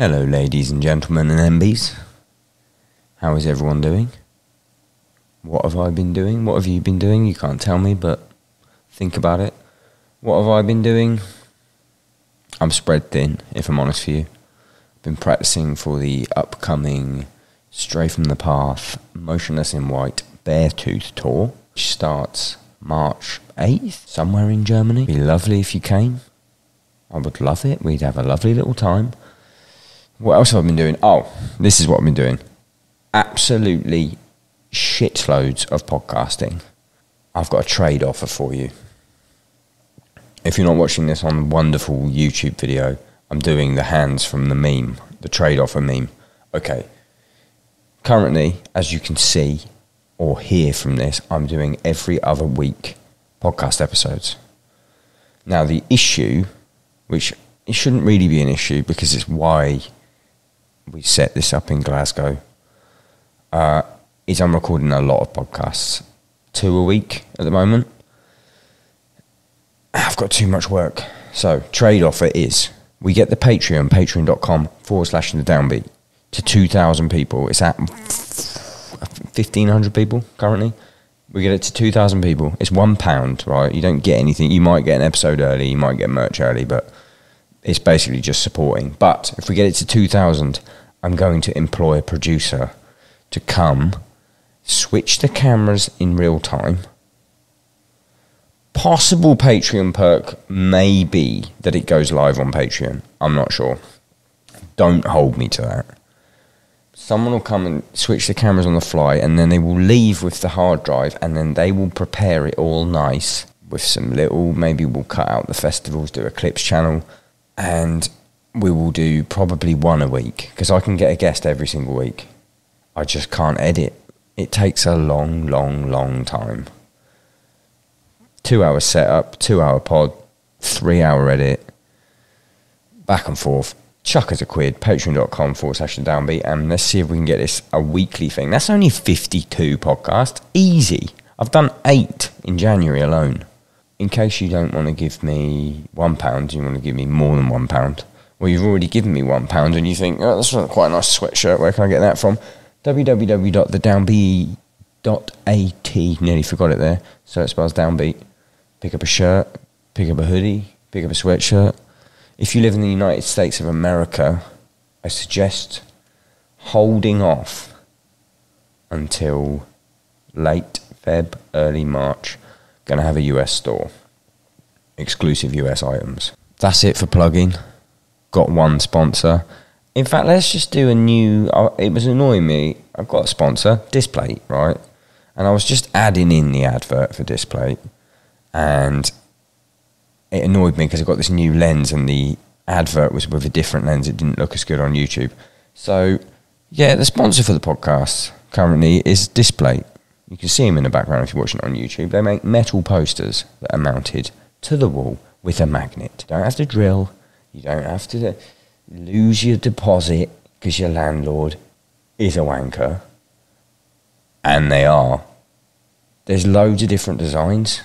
Hello, ladies and gentlemen and MBs. How is everyone doing? What have I been doing? What have you been doing? You can't tell me, but think about it. What have I been doing? I'm spread thin, if I'm honest with you. I've been practicing for the upcoming Stray from the Path Motionless in White Beartooth tour, which starts March 8th, somewhere in Germany. It'd be lovely if you came. I would love it. We'd have a lovely little time. What else have I been doing? Oh, this is what I've been doing. Absolutely shitloads of podcasting. I've got a trade offer for you. If you're not watching this on wonderful YouTube video, I'm doing the hands from the meme, the trade offer meme. Okay. Currently, as you can see or hear from this, I'm doing every other week podcast episodes. Now, the issue, which it shouldn't really be an issue because it's why we set this up in Glasgow, uh, is I'm recording a lot of podcasts, two a week at the moment. I've got too much work. So, trade offer is we get the Patreon, patreon.com forward slash the downbeat to 2,000 people. It's at 1,500 people currently. We get it to 2,000 people. It's one pound, right? You don't get anything. You might get an episode early, you might get merch early, but it's basically just supporting. But if we get it to 2,000, I'm going to employ a producer to come, switch the cameras in real time. Possible Patreon perk may be that it goes live on Patreon. I'm not sure. Don't hold me to that someone will come and switch the cameras on the fly and then they will leave with the hard drive and then they will prepare it all nice with some little maybe we'll cut out the festivals do a clips channel and we will do probably one a week because I can get a guest every single week I just can't edit it takes a long long long time two hour setup two hour pod three hour edit back and forth chuck us a quid, patreon.com forward slash the downbeat, and let's see if we can get this a weekly thing. That's only 52 podcasts. Easy. I've done eight in January alone. In case you don't want to give me one pound, you want to give me more than one pound. Well, you've already given me one pound, and you think, oh, that's quite a nice sweatshirt. Where can I get that from? www.thedownbeat.at. Nearly forgot it there. So it spells downbeat. Pick up a shirt, pick up a hoodie, pick up a sweatshirt if you live in the United States of America, I suggest holding off until late Feb, early March. Going to have a US store, exclusive US items. That's it for plugging. Got one sponsor. In fact, let's just do a new. Uh, it was annoying me. I've got a sponsor, Displate, right? And I was just adding in the advert for Displate, and it annoyed me because I got this new lens and the advert was with a different lens. It didn't look as good on YouTube. So, yeah, the sponsor for the podcast currently is Displate. You can see them in the background if you're watching it on YouTube. They make metal posters that are mounted to the wall with a magnet. Don't have to drill. You don't have to lose your deposit because your landlord is a wanker. And they are. There's loads of different designs,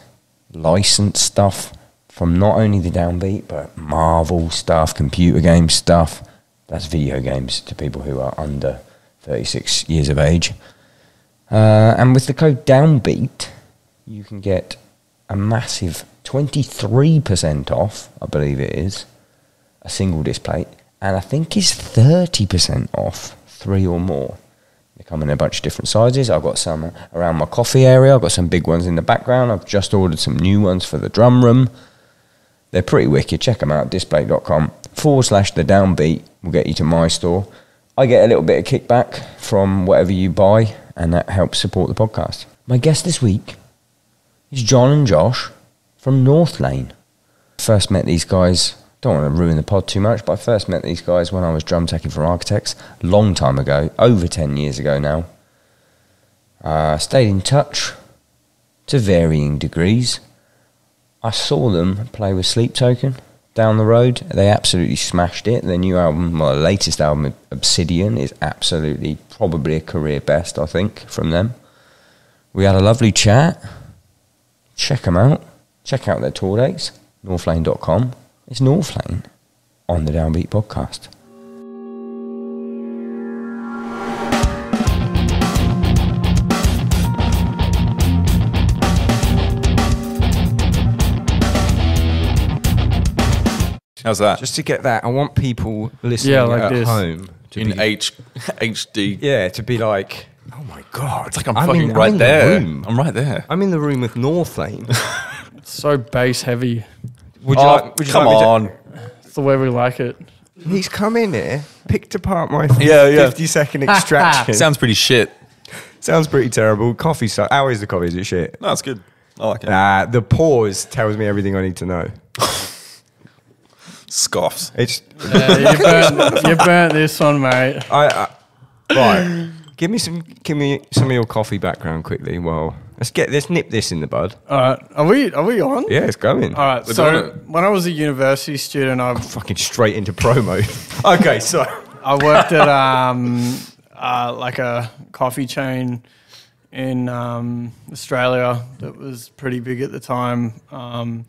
licensed stuff from not only the downbeat but Marvel stuff, computer game stuff. That's video games to people who are under 36 years of age. Uh, and with the code downbeat, you can get a massive 23% off, I believe it is, a single displate, and I think is 30% off three or more. They come in a bunch of different sizes. I've got some around my coffee area. I've got some big ones in the background. I've just ordered some new ones for the drum room. They're pretty wicked. Check them out, displate.com forward slash the downbeat will get you to my store. I get a little bit of kickback from whatever you buy, and that helps support the podcast. My guest this week is Jon and Josh from Northlane. First met these guys, don't want to ruin the pod too much, but I first met these guys when I was drum teching for architects, long time ago, over 10 years ago now. Uh, stayed in touch to varying degrees. I saw them play with Sleep Token down the road. They absolutely smashed it. Their new album, well, latest album, Obsidian, is absolutely probably a career best, I think, from them. We had a lovely chat. Check them out. Check out their tour dates, northlane.com. It's Northlane on the Downbeat Podcast. How's that? Just to get that, I want people listening yeah, like at this. home to in be, H HD. Yeah, to be like, oh my god, it's like I'm, I'm fucking in, right I'm there. The I'm right there. I'm in the room with Northlane. so bass heavy. Would oh, like- would come like me to- on. It's the way we like it. He's come in here, picked apart my Yeah, yeah. 50 second extraction. Sounds pretty shit. Sounds pretty terrible. Coffee sucks. How is the coffee? Is it shit? No, it's good. I like it. Nah, the pause tells me everything I need to know. Scoffs. It's Yeah, you, burnt, you burnt this one, mate. I, I right. Give me some. Give me some of your coffee background quickly. Well, let's get let's nip this in the bud. All right, are we are we on? Yeah, it's going. All right. We're so doing when I was a university student, I Fucking straight into promo. okay, so I worked at um uh, like a coffee chain in um, Australia that was pretty big at the time. Um,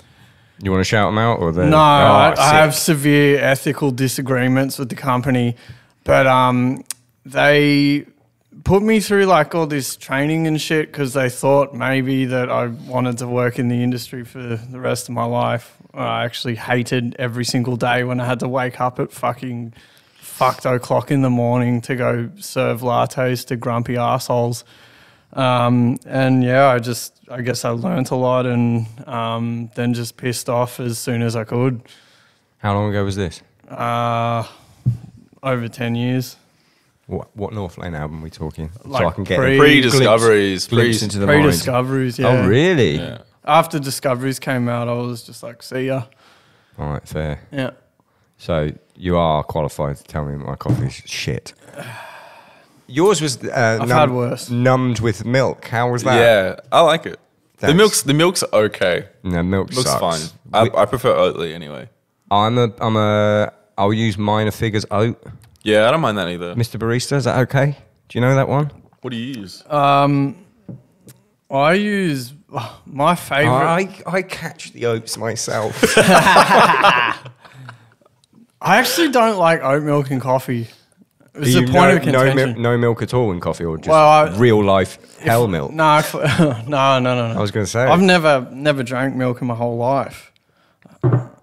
you want to shout them out or the? No, Oh, I, I have severe ethical disagreements with the company, but um, they put me through like all this training and shit because they thought maybe that I wanted to work in the industry for the rest of my life. I actually hated every single day when I had to wake up at fucking fucked o'clock in the morning to go serve lattes to grumpy assholes. Um, and yeah, I just, I guess I learnt a lot and um, then just pissed off as soon as I could. How long ago was this? Uh, over 10 years. What what Northlane album we talking? so I can get pre, pre discoveries, glimpse Pre into the Pre mind. discoveries, yeah. Oh really? Yeah. After discoveries came out, I was just like, see ya. All right, fair. Yeah. So you are qualified to tell me my coffee's shit. Yours was uh, I've had worse. numbed with milk. How was that? Yeah, I like it. The milk's the milk's okay. No, milk Looks sucks. fine. I, We- I prefer Oatly anyway. I'm a I'm a I'll use minor figures oat. Yeah, I don't mind that either. Mr. Barista, is that okay? Do you know that one? What do you use? Um, I use my favorite. I, I catch the oats myself. I actually don't like oat milk in coffee. It's the point know- of no, contention. mil- no milk at all in coffee, or just Well, I- real life hell milk. No, if- no, no, no, no. I was going to say. I've never, never drank milk in my whole life.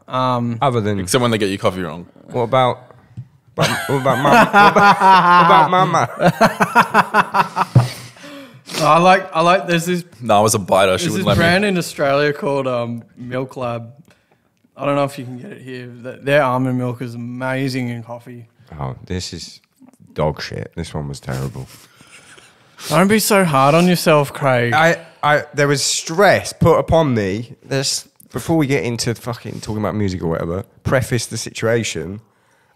other than Except when they get your coffee wrong. what about what what about mama? What about, what about mama? I like, I like. There's this, No, I was a biter. She there's wouldn't this let brand me. in Australia called um, Milk Lab. I don't know if you can get it here. Th- Their almond milk is amazing in coffee. Oh, this is dog shit. This one was terrible. Don't be so hard on yourself, Craig. I, I, there was stress put upon me. There's before we get into fucking talking about music or whatever. Preface the situation.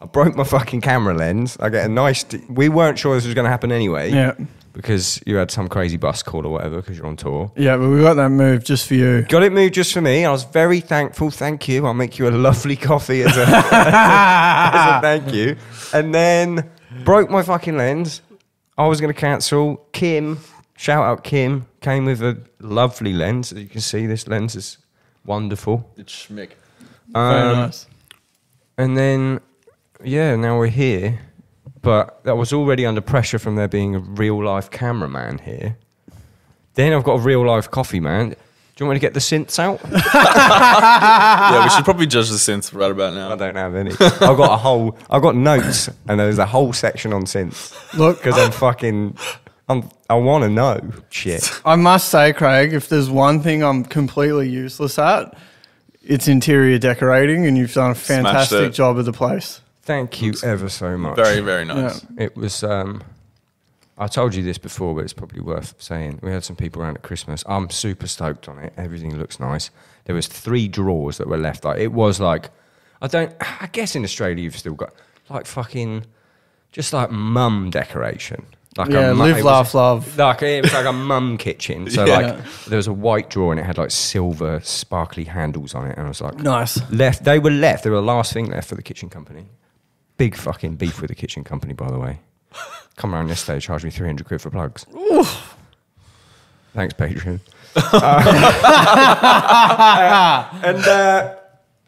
I broke my fucking camera lens. I get a nice. D- we weren't sure this was going to happen anyway. yeah, Because you had some crazy bus call or whatever because you're on tour. yeah, but we got that move just for you. Got it moved just for me. I was very thankful. Thank you. I'll make you a lovely coffee as a, as a thank you. And then broke my fucking lens. I was going to cancel. Kim, shout out Kim, came with a lovely lens. As you can see, this lens is wonderful. It's schmick. Very Um, nice. And then, yeah, now we're here. But that was already under pressure from there being a real life cameraman here. Then I've got a real life coffee man. Do you want me to get the synths out? yeah, we should probably judge the synths right about now. I don't have any. I've got a whole. I've got notes, and there's a whole section on synths Look, because I'm fucking. I'm. I want to know shit. I must say, Craig, if there's one thing I'm completely useless at, it's interior decorating, and you've done a fantastic it. job of the place. Thank you ever so much. Very, very nice. It was. Um, I told you this before, but it's probably worth saying. We had some people around at Christmas. I'm super stoked on it. Everything looks nice. There was three drawers that were left. Like it was like, I don't. I guess in Australia you've still got like fucking, just like mum decoration. Like Yeah, mu- live, it was- laugh, love. Like it was like a mum kitchen. So Yeah. like there was a white drawer and it had like silver sparkly handles on it, and I was like, Nice. left. They were left. They were the last thing left for the kitchen company. Big fucking beef with the kitchen company, by the way. Come around yesterday, charged me 300 quid for plugs. Thanks, Patreon. Uh, and uh,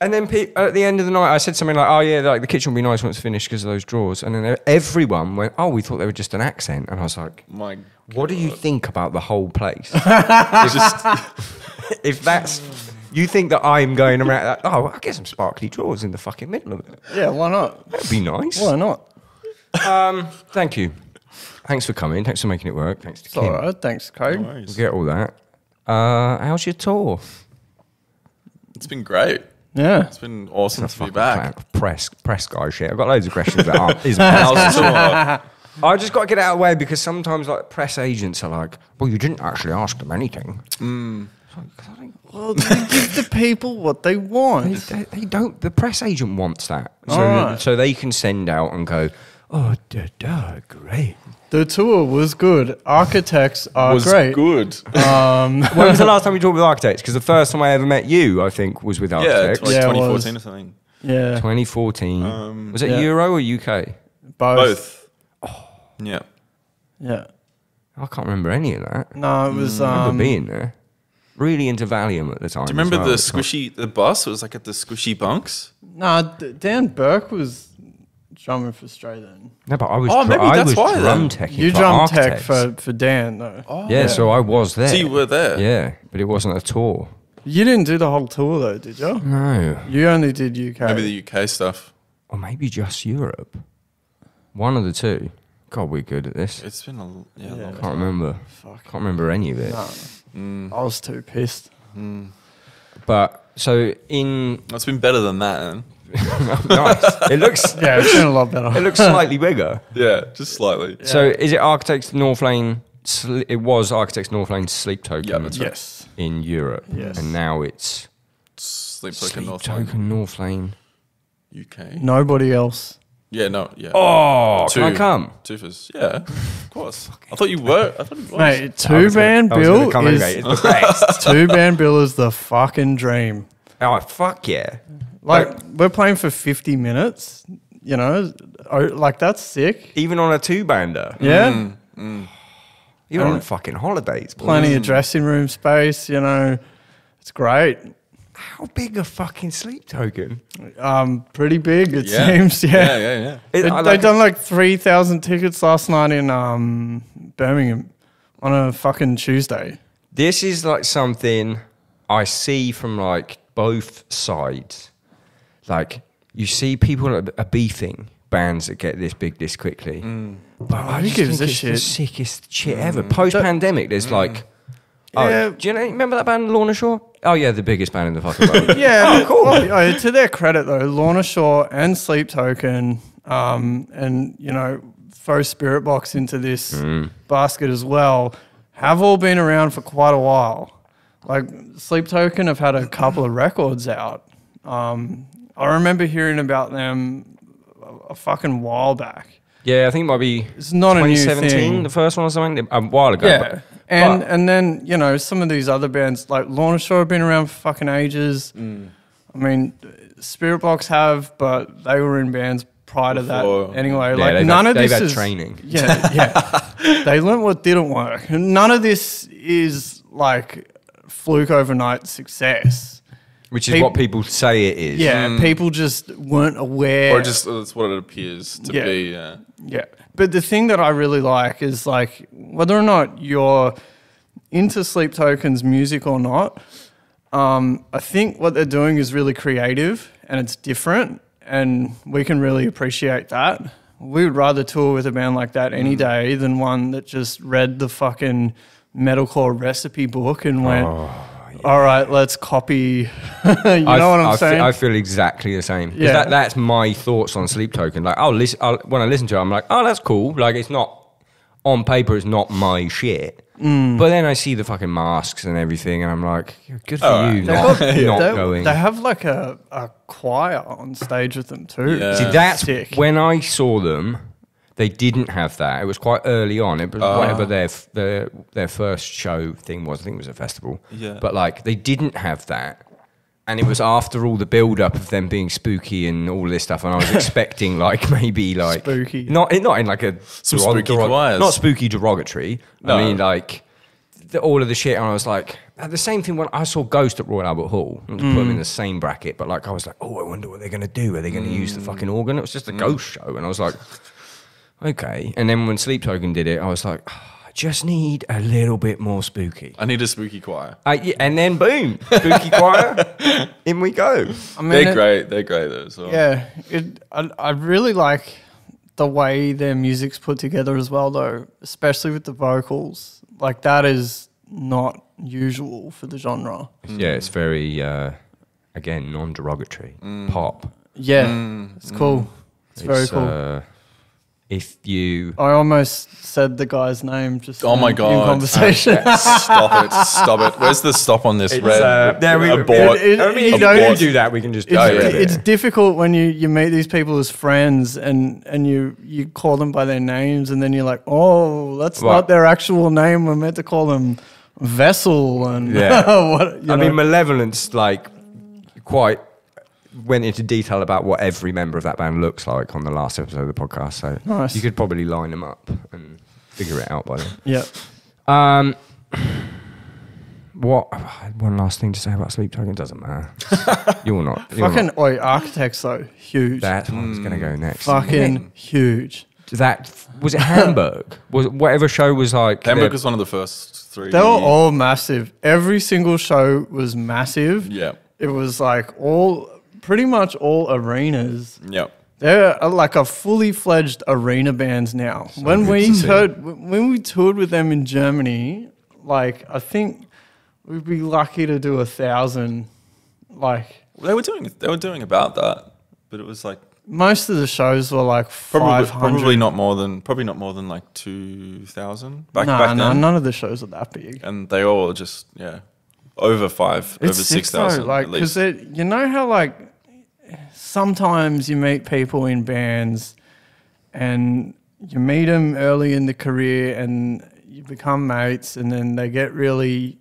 and then pe- at the end of the night, I said something like, "Oh yeah, like the kitchen will be nice once it's finished because of those drawers." And then everyone went, "Oh, we thought they were just an accent." And I was like, My "What do you think about the whole place? If- if that's You think that I'm going around? Like, oh, I'll get some sparkly drawers in the fucking middle of it. Yeah, why not? That'd be nice. Why not? Um, thank you. Thanks for coming. Thanks for making it work. Thanks to It's Kim. all right. Thanks, Craig. No worries. We'll get all that. Uh, how's your tour? It's been great. Yeah. It's been awesome to be Fucking back. plan- Press, press guy shit. I've got loads of questions that aren't. Is How's the tour? I just got to get it out of the way because sometimes like press agents are like, "Well, you didn't actually ask them anything." Well, they give the people what they They, want. they, they don't. The press agent wants that, so Alright. so they can send out and go, "Oh, da, da, great." The tour was good. Architects are was great. good. Um, when was the last time you talked with architects? Because the first time I ever met you, I think, was with yeah, architects. like Yeah, 2014 or something. yeah, 2014. Um, was it yeah. Euro or UK? both. Both. Yeah. Yeah. I can't remember any of that. No, it was. I remember Um, being there. Really into Valium at the time. Do you remember well. the It's squishy, the bus? It was like at the squishy bunks. no, D- Dan Bourke was drumming for Stray then. No, but I was. Oh, dr- maybe I that's was why drum then. teching You for drum tech for, for Dan though. Oh, Yeah, so I was there. So you were there. Yeah, but it wasn't a tour. You didn't do the whole tour though, did you? No, You only did UK. Maybe the UK stuff. or maybe just Europe. One of the two. God, we're good at this. It's been a yeah. Yeah. long Can't time. remember. Fuck. Can't remember any of it. No, Mm, I was too pissed. mm. But so in It's been better than that. Then. nice. It looks. Yeah, it's been a lot better. It looks slightly bigger. Yeah, just slightly. So is it Architects Northlane? Sl- It was Architects Northlane Sleep Token Yeah, right. yes. in Europe, Yes. and now it's Sleep Sleep Token North Token Lane, Northlane. UK. Nobody else. Yeah, no, yeah. Oh, Two. can I come? Tufas. Yeah, of course. I thought you were. I thought you was. Mate, I was two gonna- band gonna bill come is anyway. It's the best. two band bill is the fucking dream. oh fuck yeah! Like we're playing for fifty minutes. You know, oh, like that's sick. Even on a two bander, Yeah, you're Um, on fucking holidays. boy. plenty of dressing room space. You know, it's great. How big a fucking sleep token? Um, pretty big it Yeah. seems. Yeah, Yeah, yeah, yeah. It- They, I they like- done like three thousand tickets last night in um Birmingham on a fucking Tuesday. This is like something I see from like both sides. Like you see people are, are beefing bands that get this big this quickly. But I Who just think a it's the shit? sickest shit ever. Post pandemic, there's like. Yeah. Oh, do you know, remember that band Lorna Shore? Oh yeah, the biggest band in the fucking world. Yeah, cool. oh, to their credit though, Lorna Shore and Sleep Token, um, and you know, throw Spiritbox into this Mm. basket as well, have all been around for quite a while. Like Sleep Token have had a couple of records out. Um, I remember hearing about them a, a fucking while back. Yeah, I think it might be It's not a new 2017, thing. the first one or something, a while ago. Yeah. but- and but- and then you know some of these other bands like Lorna Shore have been around for fucking ages. Mm. I mean, Spiritbox have, but they were in bands prior to Before. that anyway. Yeah, like none had- of this is training. Yeah, yeah. they learned what didn't work. None of this is like fluke overnight success. Which is Peop- what people say it is. Yeah, people just weren't aware. Or just that's what it appears to Yeah. be. Yeah. Yeah. But the thing that I really like is like whether or not you're into Sleep Tokens music or not, um, I think what they're doing is really creative and it's different and we can really appreciate that. We would rather tour with a band like that any day than one that just read the fucking metalcore recipe book and went, all right, let's copy. you know I, what I'm I fe- saying? I feel exactly the same. Yeah. That, that's my thoughts on Sleep Token. Like, I'll listen I'll, when I listen to it. I'm like, oh, that's cool. Like, it's not on paper. It's not my shit. Mm. But then I see the fucking masks and everything, and I'm like, good for you, They've not, got- not they, going. they have like a, a choir on stage with them too. Yeah. See, that's Sick. when I saw them. They didn't have that. It was quite early on. It was Ah. whatever their f- their their first show thing was. I think it was a festival. Yeah. But like they didn't have that, and it was after all the build up of them being spooky and all this stuff. And I was expecting like maybe like Spooky. not not in like a Some derog- spooky derog- not spooky derogatory. No. I mean like. The, all of the shit, and I was like, uh, the same thing when I saw Ghost at Royal Albert Hall. Not to put them in the same bracket, but like I was like, oh, I wonder what they're gonna do. Are they gonna use the fucking organ? It was just a Ghost show, and I was like, okay. And then when Sleep Token did it, I was like, "Ah, I just need a little bit more spooky. I need a spooky choir. Uh, yeah, and then boom, spooky choir, in we go. I mean, They're it- great. They're great though. So. Yeah, it, I, I really like the way their music's put together as well, though, especially with the vocals. Like that is not usual for the genre. Yeah, it's very uh, again non-derogatory pop. Yeah, it's cool. It's, very cool. Uh, if you I almost said the guy's name just Oh my in- god! in conversation. stop it! Stop it! Where's the stop on this It's, red? uh, there we- abort. It- it- I mean, you if know- you do that, we can just. It's, Oh, yeah, it. yeah. it's difficult when you, you meet these people as friends and, and you, you call them by their names and then you're like, oh, that's Right. not their actual name. We're meant to call them Vessel and Yeah. what, you I know. mean, Malevolence like quite went into detail about what every member of that band looks like on the last episode of the podcast. So Nice. you could probably line them up and figure it out by then. yeah. Um, what? One last thing to say about Sleep Token doesn't matter. you're not. You're Fucking not. oi, architects though, huge. That one's gonna go next. Fucking huge. that was it. Hamburg was whatever show was like. Hamburg was one of the first three. They were all massive. Every single show was massive. Yeah. It was like all, pretty much all arenas. Yeah. They're uh, like a fully fledged arena band now. when we to toured, when we toured with them in Germany, like I think we'd be lucky to do a thousand. Like They were doing. They were doing about that, but it was like most of the shows were like probably five hundred. probably not more than probably not more than like two thousand back No, back no, then. none of the shows are that big. And they all just yeah over five over It's six sick though, thousand like because you know how like sometimes you meet people in bands and you meet them early in the career and you become mates and then they get really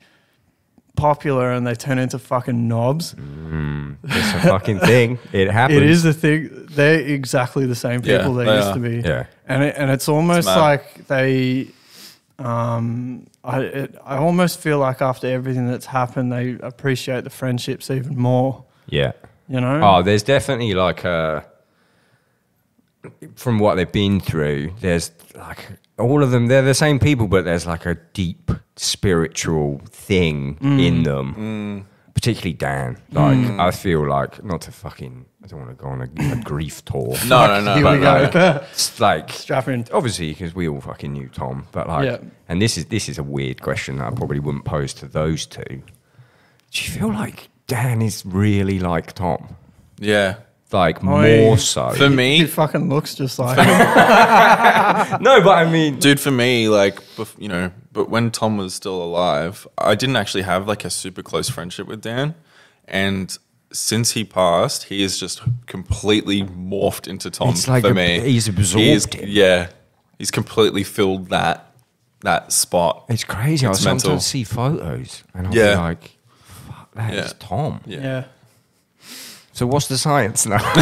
popular and they turn into fucking knobs. It's a fucking thing. It happens. It is a thing. They're exactly the same Yeah, people they, they used are. to be. Yeah. and it, and it's almost mad. like they. Um, I it, I almost feel like after everything that's happened, they appreciate the friendships even more. Yeah. You know? Oh, there's definitely like a. From what they've been through, there's like all of them. They're the same people, but there's like a deep spiritual thing mm. in them. Mm. Particularly Dan. Like mm. I feel like not to fucking. I don't want to go on a, a grief tour. no, no, no. Here but we go. like, It's like Strap obviously because we all fucking knew Tom, but like, Yeah. and this is this is a weird question that I probably wouldn't pose to those two. Do you feel like Dan is really like Tom? yeah. Like I- more so. For me, He me, fucking looks just like. no, but I mean, dude, for me, like bef- you know, but when Tom was still alive, I didn't actually have like a super close friendship with Dan, and since he passed, he is just completely morphed into Tom It's like for a- me. he's absorbed He is- him. Yeah, he's completely filled that that spot. it's crazy. I It's sometimes see photos and I'll be Yeah. like, "Fuck, that is Yeah. Tom." Yeah. yeah. So what's the science now?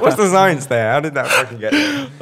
what's the science there? How did that fucking get?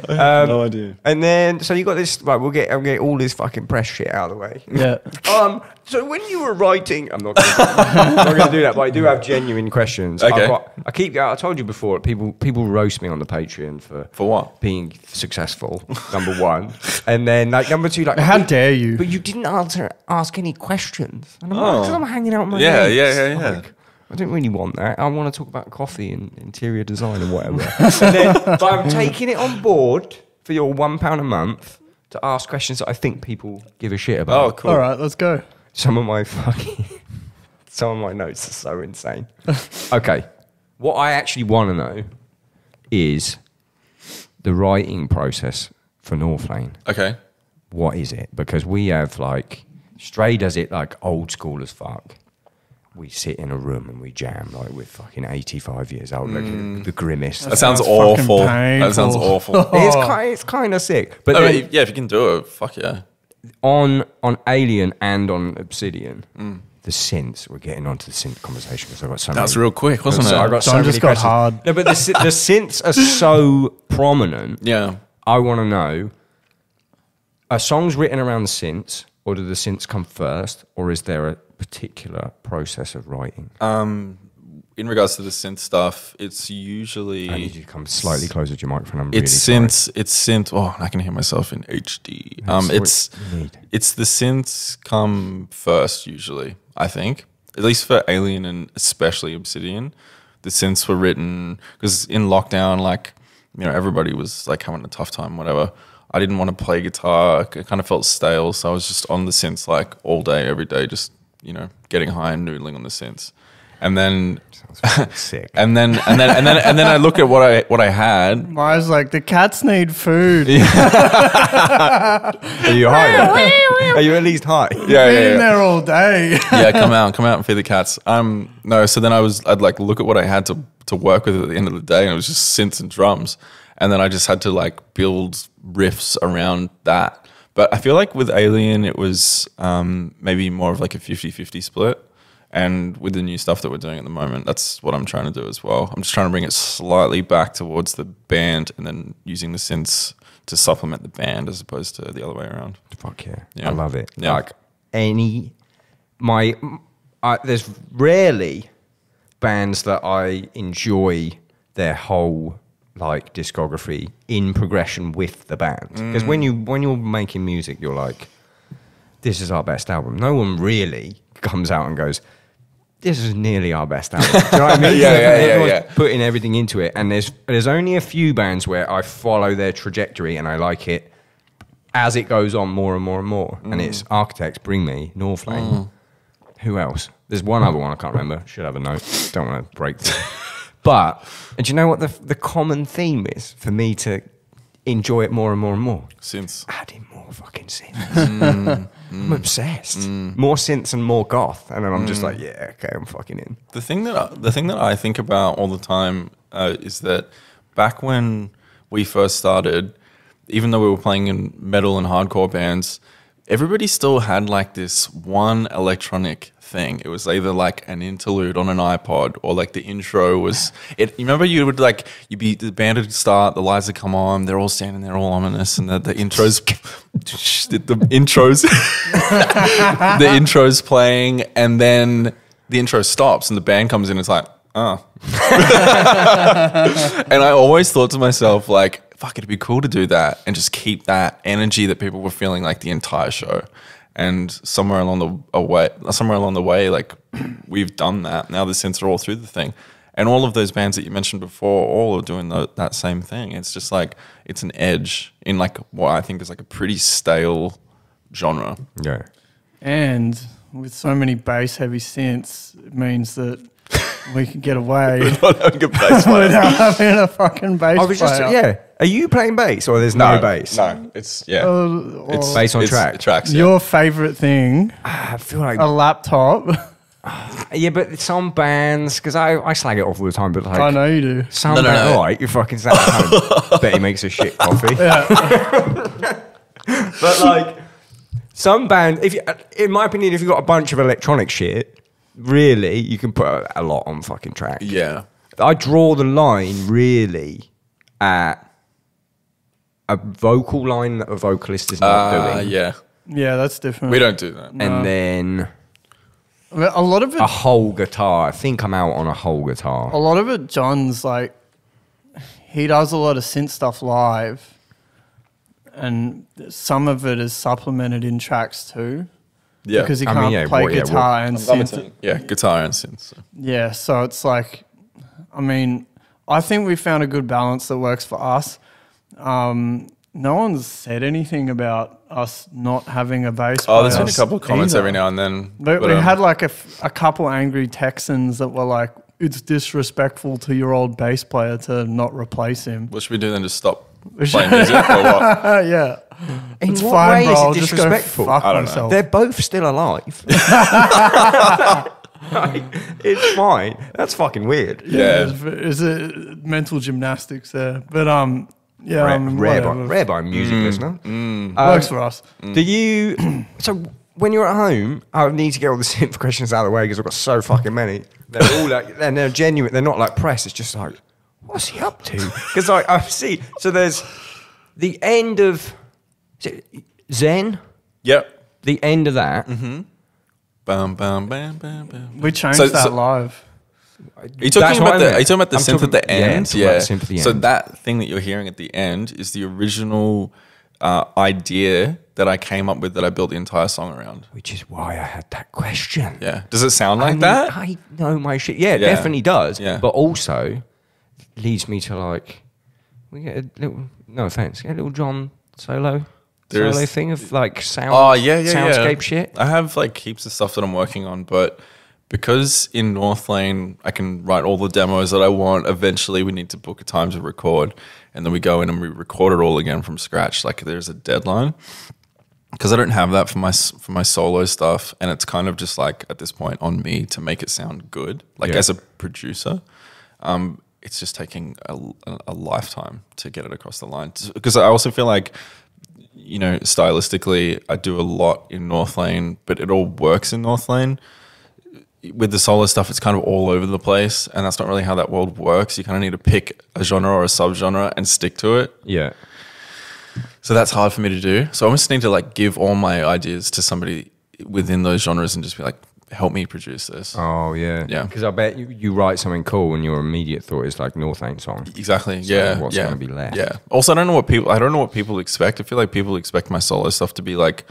Um, no idea. And then, so you got this. Right, we'll get. I'll get all this fucking press shit out of the way. Yeah. Um. So when you were writing, I'm not. Gonna, I'm not going to do that, but I do have genuine questions. Okay. I've got, I keep. I told you before. People people roast me on the Patreon for For what? being successful. Number one, and then like number two, like How but- dare you? But you didn't answer ask any questions. And I'm Oh. like, 'cause I'm hanging out with my Yeah, mates. yeah, yeah, yeah. Like, I don't really want that. I want to talk about coffee and interior design and whatever. and then, but I'm taking it on board for your one pound a month to ask questions that I think people give a shit about. Oh, cool. All right, let's go. Some of my fucking some of my notes are so insane. okay. What I actually want to know is the writing process for Northlane. Okay. What is it? Because we have like Stray does it like old school as fuck. We sit in a room and we jam like we're fucking 85 years old, like the grimmest. That sounds awful. That sounds awful. it's kind, it's kind of sick. But I then mean, yeah, if you can do it, fuck yeah. on on Alien and on Obsidian, Mm. the synths. We're getting onto the synth conversation because I've got so. That's many, real quick, wasn't so it? I got so Jon many just got questions. hard. No, but the sy- the synths are so prominent. Yeah. I want to know: are songs written around the synths, or do the synths come first, or is there a particular process of writing? Um, in regards to the synth stuff, it's usually. I need you to come slightly closer to your microphone. I'm it's really sorry. It's synth. Oh, I can hear myself in HD. Um, it's it's the synths come first usually. I think at least for Alien and especially Obsidian, the synths were written because in lockdown, like you know, everybody was like having a tough time, whatever. I didn't want to play guitar. It kind of felt stale, so I was just on the synths like all day, every day, just you know, getting high and noodling on the synths. And then, sick. and then, and then, and then, and then I look at what I what I had. Maya's like, the cats need food. Are you high? Are you at least high? Yeah, yeah, Been in there all day. yeah, come out, come out and feed the cats. Um, no, so then I was, I'd like look at what I had to to work with at the end of the day, and it was just synths and drums, and then I just had to like build riffs around that. But I feel like with Alien, it was um, maybe more of like a 50-50 split. And with the new stuff that we're doing at the moment, that's what I'm trying to do as well. I'm just trying to bring it slightly back towards the band, and then using the synths to supplement the band as opposed to the other way around. Fuck yeah. Yeah. I love it. Yeah. Like any, my, I, there's rarely bands that I enjoy their whole like discography in progression with the band. Because when you when you're making music, you're like, this is our best album. No one really comes out and goes. This is nearly our best album. Do you know what I mean? Yeah, yeah, yeah, yeah. Putting everything into it, and there's there's only a few bands where I follow their trajectory and I like it as it goes on more and more and more. And mm. it's Architects, Bring Me, Northlane. Mm. Who else? There's one other one I can't remember. Should have a note. Don't want to break. But and do you know what the the common theme is for me to enjoy it more and more and more? Synths. Adding more fucking synths. Mm. I'm mm. obsessed. Mm. More synths and more goth, and then I'm just like, yeah, okay, I'm fucking in. The thing that I, the thing that I think about all the time uh, is that back when we first started, even though we were playing in metal and hardcore bands, everybody still had like this one electronic thing. It was either like an interlude on an iPod or like the intro was. It. You remember you would like you'd be the band would start, the lights would come on, they're all standing there, all ominous, and the, the intros, the, the intros the intro's playing and then the intro stops and the band comes in. It's like, oh. and I always thought to myself, like, fuck, it'd be cool to do that and just keep that energy that people were feeling like the entire show. And somewhere along the away, somewhere along the way, like we've done that. Now the synths are all through the thing, and all of those bands that you mentioned before, all are doing tho- that same thing. It's just like it's an edge in like what I think is like a pretty stale genre. Yeah. And with so many bass heavy synths, it means that we can get away Not having a bass player. without having a fucking bass oh, I was just player. yeah. Are you playing bass or there's no, bass? No, it's yeah. Uh, it's Bass on it's track. Tracks. Yeah. Your favorite thing, I feel like a laptop. yeah, but some bands because I, I slag it off all the time, but like I know you do. some No, no, band, no. all right, you fucking sat at home. Bet he makes a shit coffee. but like some band, if you, in my opinion, if you've got a bunch of electronic shit, really you can put a, a lot on fucking track. yeah. I draw the line really at a vocal line that a vocalist is not Uh, doing, yeah. Yeah, that's different. We don't do that. and then I mean, a lot of it. a whole guitar. I think I'm out on a whole guitar. a lot of it, Jon's like, he does a lot of synth stuff live, and some of it is supplemented in tracks too. Yeah. Because he I can't mean, yeah, play what- yeah, guitar and synth. Yeah, guitar and synth. so. Yeah, so it's like, I mean, I think we found a good balance that works for us. Um, no one's said anything about us not having a bass. Oh, there's been a couple of comments either. every now and then. But, but, we um, had like a, f- a couple angry Texans that were like, "It's disrespectful to your old bass player to not replace him." What should we do then? Just stop playing music or what? Yeah, In it's what fine, way bro. is it I'll just go disrespectful? fuck I don't know. They're both still alive. Like, it's fine. That's fucking weird. Yeah. Is, is it mental gymnastics there? But um, yeah, Rare, um, rare, by, rare by music Mm. listener. Um, works for us. Do you? so when you're at home, I need to get all the synth questions out of the way because I've got so fucking many. They're all like, and they're genuine. They're not like press. It's just like, what's he up to? Because I, I see. So there's the end of Xen. Yep. The end of that. Bam, bam, bam, bam, bam. We changed So- that so- live. Are you talking about the? meant. Are you talking about the I'm synth at talking- the yeah, end? talking about the synth at the So end. that thing that you're hearing at the end is the original uh, idea that I came up with that I built the entire song around. Which is why I had that question. Yeah. Does it sound I like mean, that? I know my shit. Yeah, it Yeah. definitely does. Yeah. But also leads me to like we get a little no offense, get a little Jon solo There solo is- thing of like sound Oh yeah, yeah, soundscape yeah. shit. I have like heaps of stuff that I'm working on, but because in Northlane I can write all the demos that I want. Eventually, we need to book a time to record, and then we go in and we record it all again from scratch. Like there's a deadline. Because I don't have that for my for my solo stuff, and it's kind of just like at this point on me to make it sound good. Like Yeah. as a producer, um, it's just taking a, a, a lifetime to get it across the line. Because I also feel like you know, stylistically, I do a lot in Northlane, but it all works in Northlane. With the solo stuff, it's kind of all over the place, and that's not really how that world works. You kind of need to pick a genre or a subgenre and stick to it. Yeah. So that's hard for me to do. So I almost need to like give all my ideas to somebody within those genres and just be like, help me produce this. Oh yeah. Yeah. Because I bet you, you write something cool and your immediate thought is like North Ain't song. Exactly. yeah. what's yeah, gonna be left? Yeah. Also, I don't know what people. I don't know what people expect. I feel like people expect my solo stuff to be like,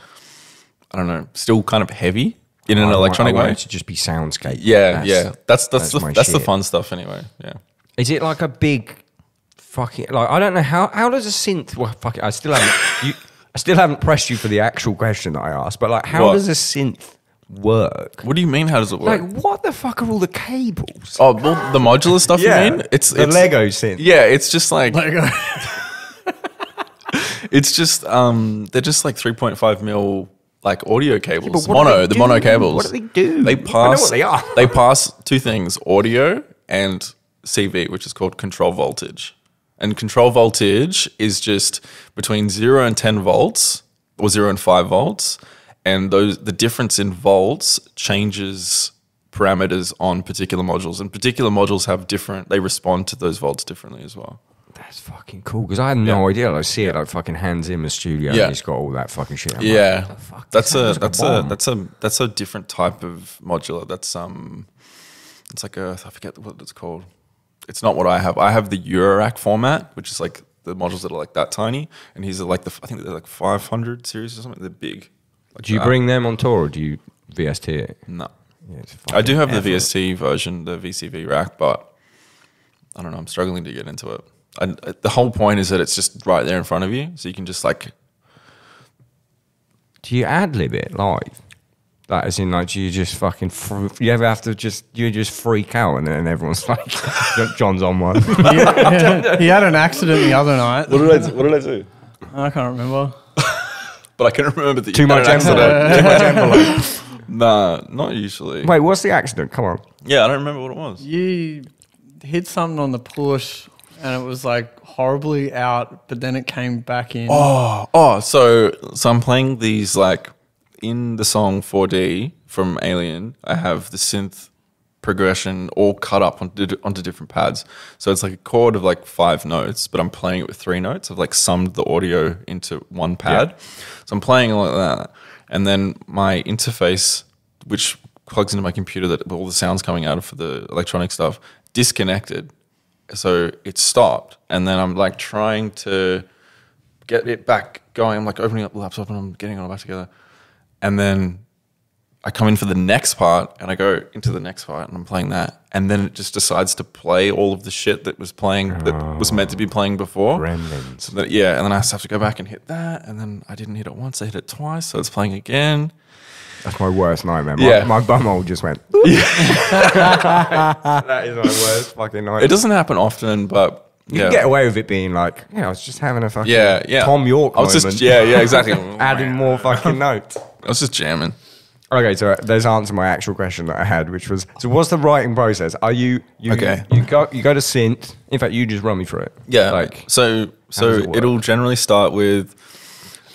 I don't know, still kind of heavy in an I want- electronic I want way. it to just be soundscape. Yeah, That's- yeah. That's that's, that's the that's the fun stuff anyway. Yeah. Is it like a big fucking like I don't know how how does a synth well fuck it I still haven't you I still haven't pressed you for the actual question that I asked but like how What? does a synth work? What do you mean? How does it work? Like what the fuck are all the cables? oh, well, the modular stuff. Yeah, You mean? It's the it's, Lego synth. Yeah, it's just like Lego. it's just um they're just like three point five mil like audio cables. do mono, the mono cables. What do they do? They I know pass. what they are. they pass two things: audio and CV, which is called control voltage. And control voltage is just between zero and ten volts, or zero and five volts, and those the difference in volts changes parameters on particular modules, and particular modules have different. They respond to those volts differently as well. That's fucking cool because I had no idea. I see it like fucking Hans Zimmer studio. Yeah. and he's got all that fucking shit. I'm Yeah, the fuck? that's a that's a bomb. that's a that's a different type of modular. That's um, it's like a I forget what it's called. It's not what I have. I have the Eurorack format, which is like the modules that are like that tiny, and he's like the I think they're like 500 series or something. They're big. Like Do you that. bring them on tour or do you VST it? No, Yeah, I do have the effort. VST version, the VCV rack, but I don't know. I'm struggling to get into it. I, uh, the whole point is that it's just right there in front of you, so you can just like Do you ad lib it live? Like, as in, like, do you just fucking, fr- you ever have to just, you just freak out and then everyone's like, Jon's on one. he, he had an accident the other night. what did I do? what did I do? I can't remember. But I can remember that Too you had much an accident. Too much envelope. Nah, not usually. Wait, what's the accident? Come on. Yeah, I don't remember what it was. You hit something on the push and it was like horribly out, but then it came back in. Oh, oh, so so I'm playing these like in the song 4D from Alien. I have the synth progression all cut up onto, onto different pads. So it's like a chord of like five notes, but I'm playing it with three notes. I've like summed the audio into one pad. So I'm playing like that. And then my interface, which plugs into my computer that all the sounds coming out of for the electronic stuff, disconnected. So it stopped. And then I'm like trying to get it back going. I'm like opening up the laptop and I'm getting it all back together. And then I come in for the next part and I go into the next part and I'm playing that. And then it just decides to play all of the shit that was playing that was meant to be oh, playing before. Gremlins. So that, yeah, and then I just have to go back and hit that. And then I didn't hit it once, I hit it twice. So it's playing again. That's my worst nightmare. My, Yeah. my bumhole just went. that is my worst fucking nightmare. It doesn't happen often, but You yeah. can get away with it being like, yeah, I was just having a fucking yeah, yeah. Thom Yorke I was moment. just, yeah, yeah, exactly. adding more fucking notes. I was just jamming. Okay, so there's answer my actual question that I had, which was, so what's the writing process? Are you you Okay. you go you go to synth? In fact, you just run me through it. Yeah. like so so it it'll generally start with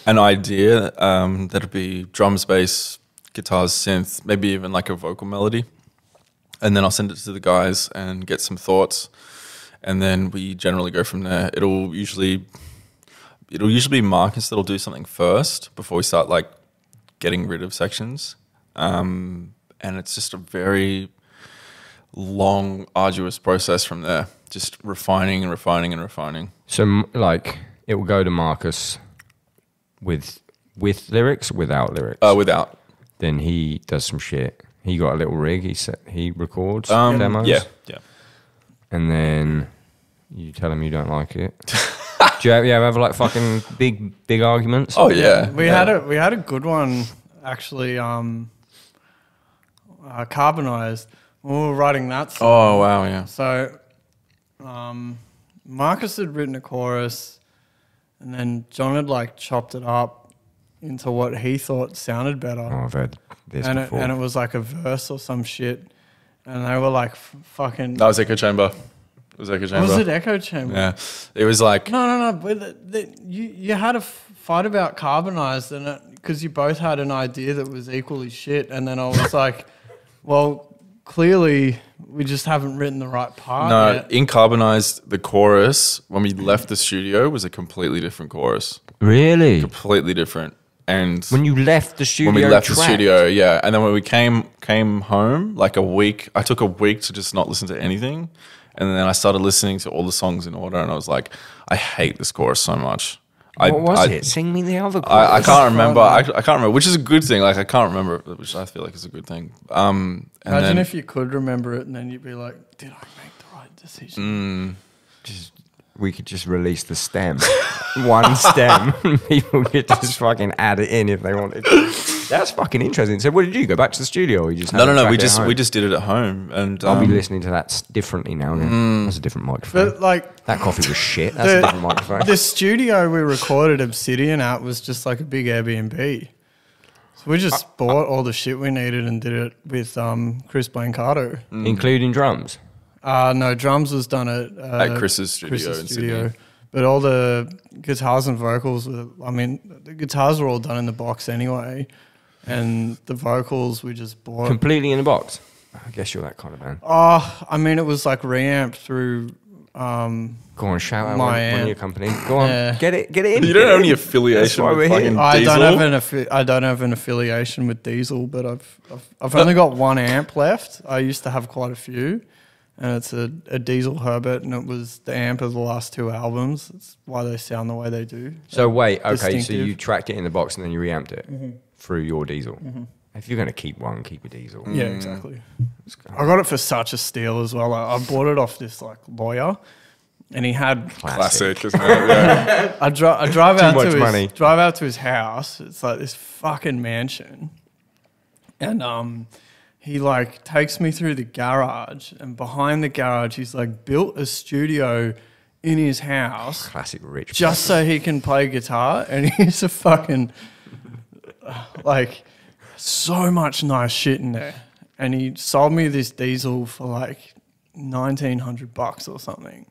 an idea um, that'll be drums, bass, guitars, synth, maybe even like a vocal melody, and then I'll send it to the guys and get some thoughts, and then we generally go from there. It'll usually it'll usually be Marcus that'll do something first before we start like getting rid of sections, um, and it's just a very long, arduous process from there. Just refining and refining and refining. So, like, it will go to Marcus with with lyrics, without lyrics. Uh, without. Then he does some shit. He got a little rig. He set, he records Um, demos. Yeah, yeah. and then you tell him you don't like it. Do you ever, you ever have like fucking big big arguments? Oh yeah. We yeah. had a we had a good one actually. Um, uh, carbonized. when We were writing that. Song. Oh wow, yeah. So, um, Marcus had written a chorus, and then Jon had like chopped it up into what he thought sounded better, Oh, I've heard this and it, before. and it was like a verse or some shit, and they were like f- fucking. That was Echo Chamber. It was Echo Chamber. was it echo chamber? Yeah. It was like No, no, no. But the, the, you you had a fight about carbonized, and because you both had an idea that was equally shit, and then I was like, well, clearly we just haven't written the right part. no, yet. in carbonized the chorus when we left the studio was a completely different chorus. really? Completely different. And When you left the studio, when we left the studio, yeah. And then when we came came home, like a week, I took a week to just not listen to anything, and then I started listening to all the songs in order, and I was like, I hate this chorus so much. I, what was I, it? Sing me the other. I, I can't remember. I, I can't remember, which is a good thing. Like I can't remember, which I feel like is a good thing. Um, and Imagine then, if you could remember it, and then you'd be like, did I make the right decision? Just, we could just release the stem, one stem. People could just fucking add it in if they wanted. That's fucking interesting. So, what did you go back to the studio? Or you just no, no, no. We just we just did it at home, and I'll be um, listening to that differently now. Then. That's a different microphone. But like that coffee was shit. That's a different microphone. the studio we recorded Obsidian at was just like a big Airbnb. So we just bought all the shit we needed and did it with um, Chris Blancato. including drums. Uh, no, drums was done at, uh, At Chris's studio in Sydney. But all the guitars and vocals were, I mean, the guitars were all done in the box anyway. And the vocals we just bought. Completely in the box. I guess you're that kind of man. oh, I mean, it was like reamped through. Um, Go on, shout out My one, one of your company. Go on, Yeah. get it, get it in. You don't have any affiliation with we're fucking I Diesel. don't have an affi- I don't have an affiliation with Diesel, but I've I've, I've only got one amp left. I used to have quite a few, and it's a, a Diesel Herbert, and it was the amp of the last two albums. That's why they sound the way they do. So wait, okay, so you tracked it in the box and then you reamped it mm-hmm. through your diesel. Mm-hmm. If you're going to keep one, keep a diesel. Yeah, mm. exactly. I got it for such a steal as well. I, I bought it off this like lawyer, and he had. Classic, isn't it? Yeah. I, dri- I drive out to his money. drive out to his house. It's like this fucking mansion, and um, he like takes me through the garage, and behind the garage, he's like built a studio in his house Classic rich. just so he can play guitar, and he's a fucking like so much nice shit in there. And he sold me this diesel for like nineteen hundred bucks or something.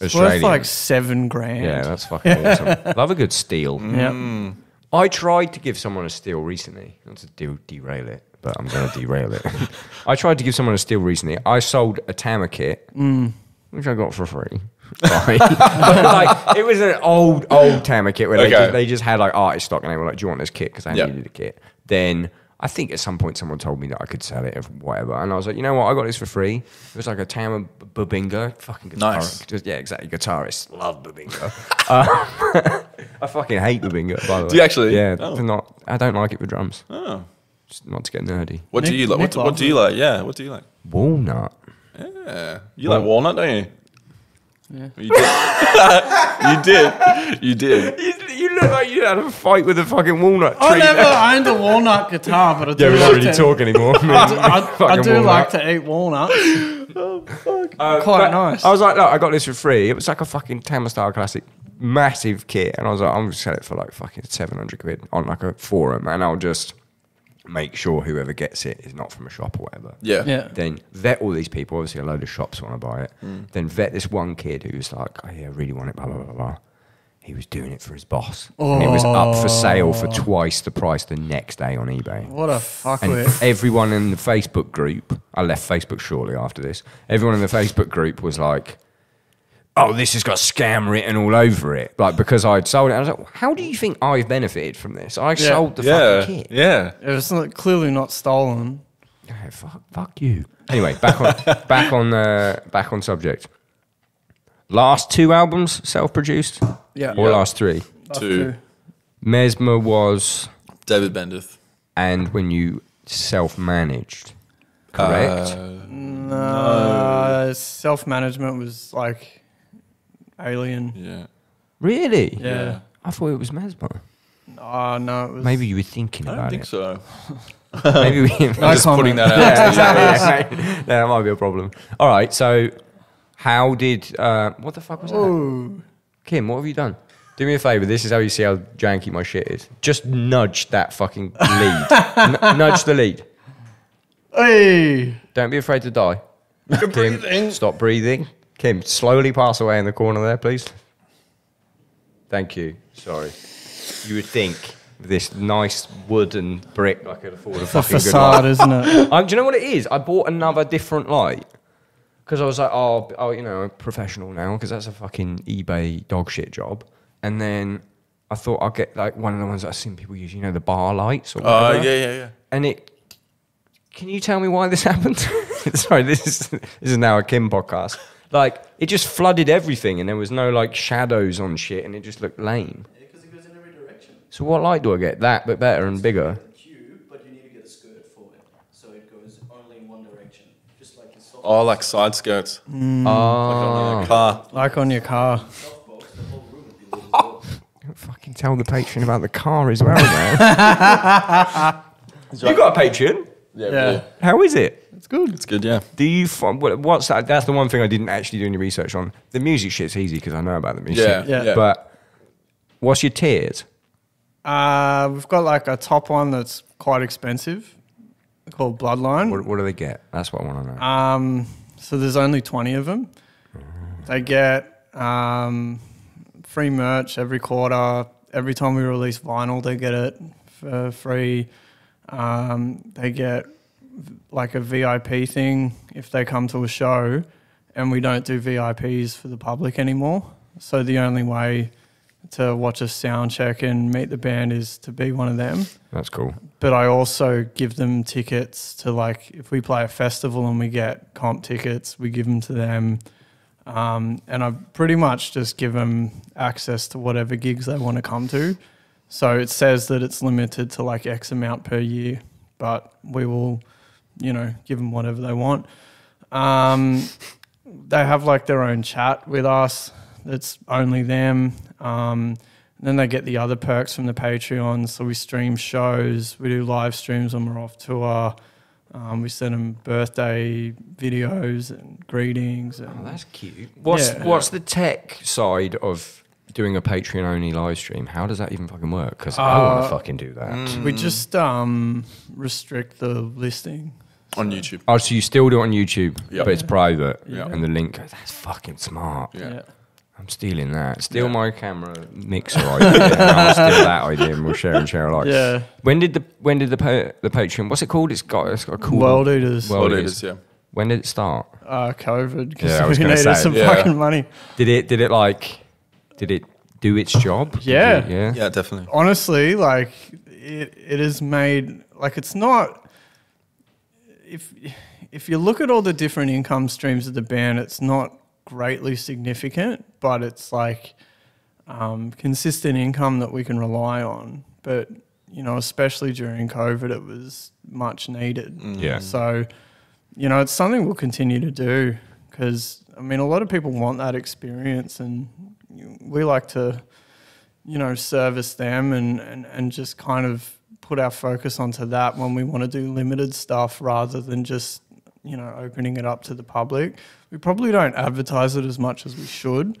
It's worth like seven grand. yeah, that's fucking awesome. Love a good steal. yeah. Mm. I tried to give someone a steal recently. Not to de- derail it, but I'm going to derail it. I tried to give someone a steal recently. I sold a Tama kit, which I got for free. Fine. But, like it was an old, old Tama kit where they, just, they just had like artist stock and they were like, "Do you want this kit?" Because I Yeah. needed a kit. Then I think at some point someone told me that I could sell it or whatever, and I was like, "You know what? I got this for free." It was like a Tama Bubinga, fucking guitar. Nice. Just, yeah, exactly. Guitarists love Bubinga. uh, I fucking hate Bubinga. By the way. Do you actually? Yeah, Oh. not. I don't like it for drums. Oh. Just not to get nerdy. What do you like? What, what do you like? Yeah, what do you like? Walnut. Yeah, you like walnut, don't you? Yeah. You did. you did. You did. You, you look like you had a fight with a fucking walnut I never owned a walnut guitar, but I do Yeah, we like don't really to, talk anymore. I, do- I- I do walnut. like to eat walnuts. Uh, Quite nice. I was like, look, I got this for free. It was like a fucking Tama Starclassic, massive kit, and I was like, I'm gonna sell it for like fucking seven hundred quid on like a forum, and I'll just make sure whoever gets it is not from a shop or whatever. Yeah. Yeah. Then vet all these people. Obviously, a load of shops want to buy it. Mm. Then vet this one kid who was like, oh, yeah, I really want it, blah, blah, blah, blah. He was doing it for his boss. And it was up for sale for oh. twice the price the next day on eBay. What a fuck And fuckwit. everyone in the Facebook group, I left Facebook shortly after this. Everyone in the Facebook group was like, "Oh, this has got scam written all over it." Like because I'd sold it, I was like, "How do you think I've benefited from this? I sold the Yeah. fucking kit." Yeah. It was not- clearly not stolen. Yeah, fuck, fuck you. Anyway, back on back on uh, back on subject. Last two albums self-produced, Yeah. or last three. Last Two. Mesmer was, David Bendeth. and when you self-managed, correct? Uh, Uh, Self management was like alien. yeah. really? Yeah. I thought it was Mesmer. Oh no, it was Maybe you were thinking I about don't think it. so. Maybe we. No just putting that out. yeah, exactly. yeah. No, that might be a problem. All right. So, how did? Uh, what the fuck was that? Ooh. Kim, what have you done? Do me a favor. This is how you see how janky my shit is. Just nudge that fucking lead. N- nudge the lead. Hey. Don't be afraid to die. Kim, stop breathing. Kim, slowly pass away in the corner there, please. Thank you. Sorry. You would think this nice wooden brick I could afford a The fucking good light. facade, isn't it? Um, do you know what it is? I bought another different light because I was like, oh, oh, you know, I'm professional now because that's a fucking eBay dog shit job. And then I thought I'd get like one of the ones that I've seen people use, you know, the bar lights or Oh, whatever. yeah, yeah, yeah. And it. Can you tell me why this happened? Sorry, this is this is now a Kim podcast. Like it just flooded everything, and there was no like shadows on shit, and it just looked lame. Because it goes in every direction. So what light do I get? That, but better and bigger. The cube, but you need to get a skirt for it. So it goes only in one direction. Just like the soft Oh, like side skirts. Oh, Like on a car. Like on your car. softbox, the whole room would be lit as well. fucking tell the patron about the car as well, man. you got a patron? Yeah. How is it? It's good. It's good, yeah. Do you find what, what's that? That's the one thing I didn't actually do any research on. The music shit's easy because I know about the music. Yeah, Yeah. yeah. But what's your tiers? Uh, we've got like a top one that's quite expensive called Bloodline. What, what do they get? That's what I want to know. Um, so there's only 20 of them. They get um, free merch every quarter. Every time we release vinyl, they get it for free. Um, they get v- like a VIP thing if they come to a show, and we don't do VIPs for the public anymore. So the only way to watch a sound check and meet the band is to be one of them That's cool. but I also give them tickets to like if we play a festival and we get comp tickets, we give them to them, um, and I pretty much just give them access to whatever gigs they want to come to. So it says that it's limited to like X amount per year, but we will, you know, give them whatever they want. Um, they have like their own chat with us. That's only them. Um, and then they get the other perks from the Patreon. So we stream shows, we do live streams when we're off tour. Um, we send them birthday videos and greetings. And Oh, that's cute. What's Yeah. what's the tech side of doing a Patreon only live stream? How does that even fucking work? Because I Uh, want to fucking do that. we just um, restrict the listing. On YouTube. Oh, so you still do it on YouTube, Yep. but it's private, Yeah. and the link. That's fucking smart. Yeah. I'm stealing that. Steal Yeah. my camera mixer idea. I'll steal that idea, and we'll share and share alike. Yeah. When did the when did the pa- the Patreon? What's it called? It's got it's got a cool World Eaters. World World Eaters. Eaters, yeah. When did it start? uh, COVID because Yeah, I was we gonna needed say, some yeah. fucking money. Did it did it like did it do its job? Yeah. it- yeah. Yeah, definitely. honestly, like it, it has made like it's not. If if you look at all the different income streams of the band, it's not greatly significant, but it's like um, consistent income that we can rely on. But you know, especially during COVID, it was much needed. Yeah. So, you know, it's something we'll continue to do because I mean, a lot of people want that experience, and we like to you know, service them and, and, and just kind of put our focus onto that when we want to do limited stuff rather than just, you know, opening it up to the public. We probably don't advertise it as much as we should.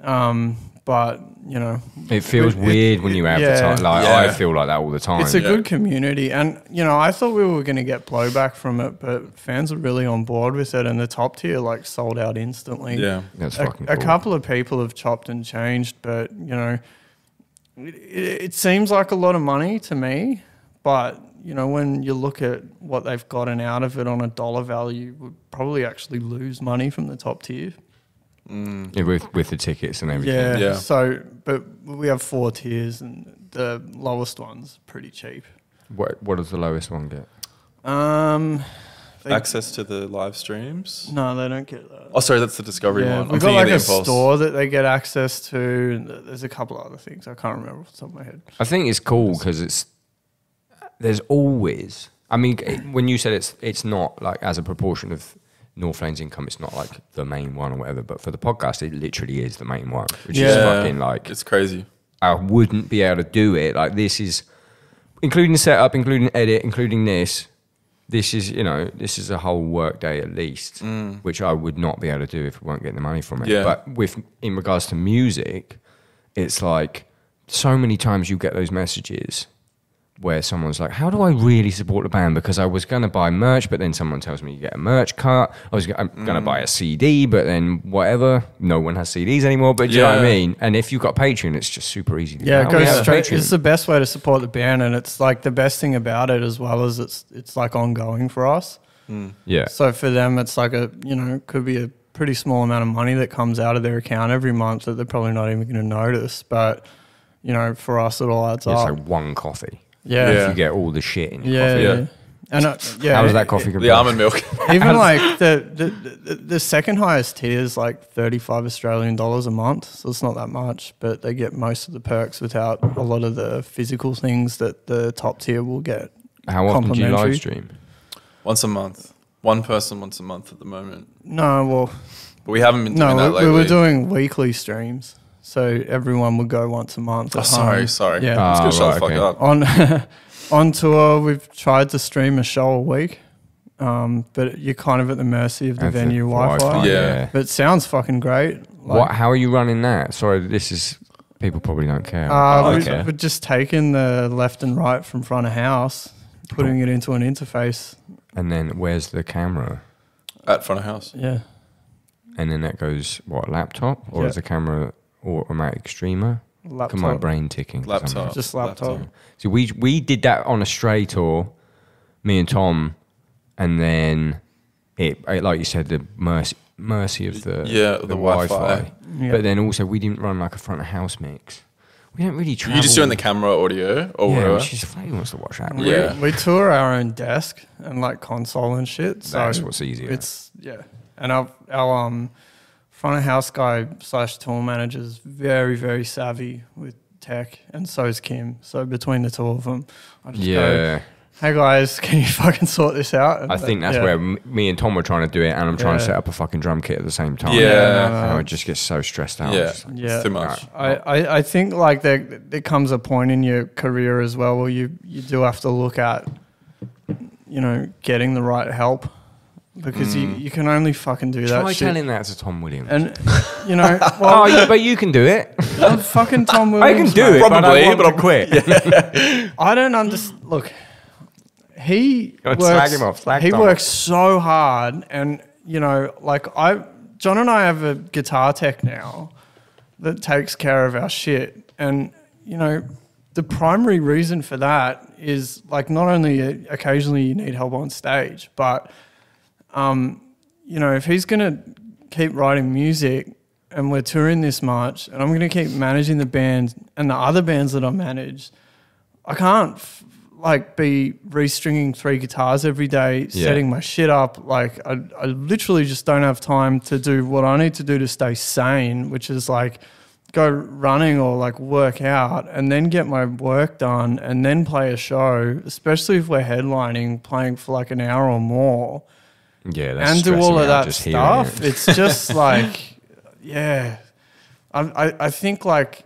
Um, but, you know, It feels it- weird when you yeah. advertise. Like I feel like that all the time. it's a Yeah. good community. And, you know, I thought we were going to get blowback from it, but fans are really on board with it. And the top tier, like, sold out instantly Yeah. That's a, fucking a cool. couple of people have chopped and changed, but you know, it, it, it seems like a lot of money to me. But you know, when you look at what they've gotten out of it on a dollar value, would probably actually lose money from the top tier. Yeah, with with the tickets and everything. Yeah. Yeah. So, but we have four tiers, and the lowest one's pretty cheap. What what does the lowest one get? Um, they- Access to the live streams. no, they don't get that. Oh, sorry, that's the Discovery Yeah, one. we've I'm got like a Impulse. store that they get access to. and There's a couple other things I can't remember off the top of my head. I think it's cool because it's there's always. I mean, it- when you said it's it's not like as a proportion of Northlane's income, it's not like the main one or whatever. But for the podcast, it literally is the main one, which is fucking like It's crazy. I wouldn't be able to do it. Like this is including setup, including edit, including this. This is you know this is a whole work day at least, mm. which I would not be able to do if we weren't getting the money from it. Yeah. But with in regards to music, it's like so many times you get those messages where someone's like, "How do I really support the band?" Because I was going to buy merch, but then someone tells me you get a merch cut. I was g- I'm going to buy a mm. CD, but then whatever. No one has CDs anymore. But do you know what I mean? And if you've got Patreon, it's just super easy. To Yeah, get. it goes straight. Patreon. It's the best way to support the band, and it's like the best thing about it, as well as it's it's like ongoing for us. Mm. yeah. So for them, it's like a you know it could be a pretty small amount of money that comes out of their account every month that they're probably not even going to notice. But you know, for us, it all adds It's up. like one coffee. Yeah, If you get all the shit in your yeah, coffee. Yeah. yeah. And uh, yeah, How does that coffee The compare? almond milk. even like the, the the the second highest tier is like thirty five Australian dollars a month, so it's not that much, but they get most of the perks without a lot of the physical things that the top tier will get. How often do you live stream? once a month. One person once a month at the moment. No, well, But we haven't been doing no, that we, lately. we were doing weekly streams, so everyone would go once a month. Oh, sorry, home. sorry. Yeah. Ah, Let's go shut the fuck okay. up. on on tour we've tried to stream a show a week um, but you're kind of at the mercy of the And for venue wi-fi, Yeah. but it sounds fucking great like, what? How are you running that? Sorry, this is people probably don't care. uh, Oh, we, okay. we're just taking the left and right from front of house putting it into an interface And then where's the camera? At front of house. yeah And then that goes what laptop or Yeah. is the camera automatic streamer? Look at my laptop brain ticking. for some Laptop. reason. just laptop, So we we did that on a stray tour, me and Tom, and then it it- like you said the mercy mercy of the Yeah, the Wi-Fi. Yeah. But then also we didn't run like a front of house mix. We don't really travel. You're just doing the camera audio or yeah, whatever. which is Faye wants to watch that. we, Yeah. we tour our own desk and like console and shit so That's what's easier. It's yeah, and our our um front of house guy slash tour manager is very very savvy with tech, and so is Kim. So between the two of them, I just go, "Hey guys, can you fucking sort this out?" And I think that's yeah. where me and Tom were trying to do it, and I'm trying to set up a fucking drum kit at the same time. Yeah. no, no, and no. I just get so stressed out. Yeah. Just like, Yeah. It's too much. I, I, I think like there there comes a point in your career as well where you, you do have to look at you know getting the right help because you, mm. you can only fucking do that Try shit. telling that to Tom Williams. and you know, oh, well, you, but you can do it. I'm fucking Tom Williams. I can do mate. it, but Probably, want but to quit. I don't understand. Look, he Go on, works, slag him off, he Tom. works so hard, and you know, like I, Jon and I have a guitar tech now that takes care of our shit, and you know, the primary reason for that is like not only occasionally you need help on stage, but um, you know, if he's gonna keep writing music and we're touring this much, and I'm gonna keep managing the band and the other bands that I manage, I can't f- like be restringing three guitars every day, Yeah. setting my shit up. Like I, I literally just don't have time to do what I need to do to stay sane, which is like go running or like work out and then get my work done and then play a show, especially if we're headlining, playing for like an hour or more Yeah, that's and do all of that stuff. it. It's just like, yeah, I, I, I think like,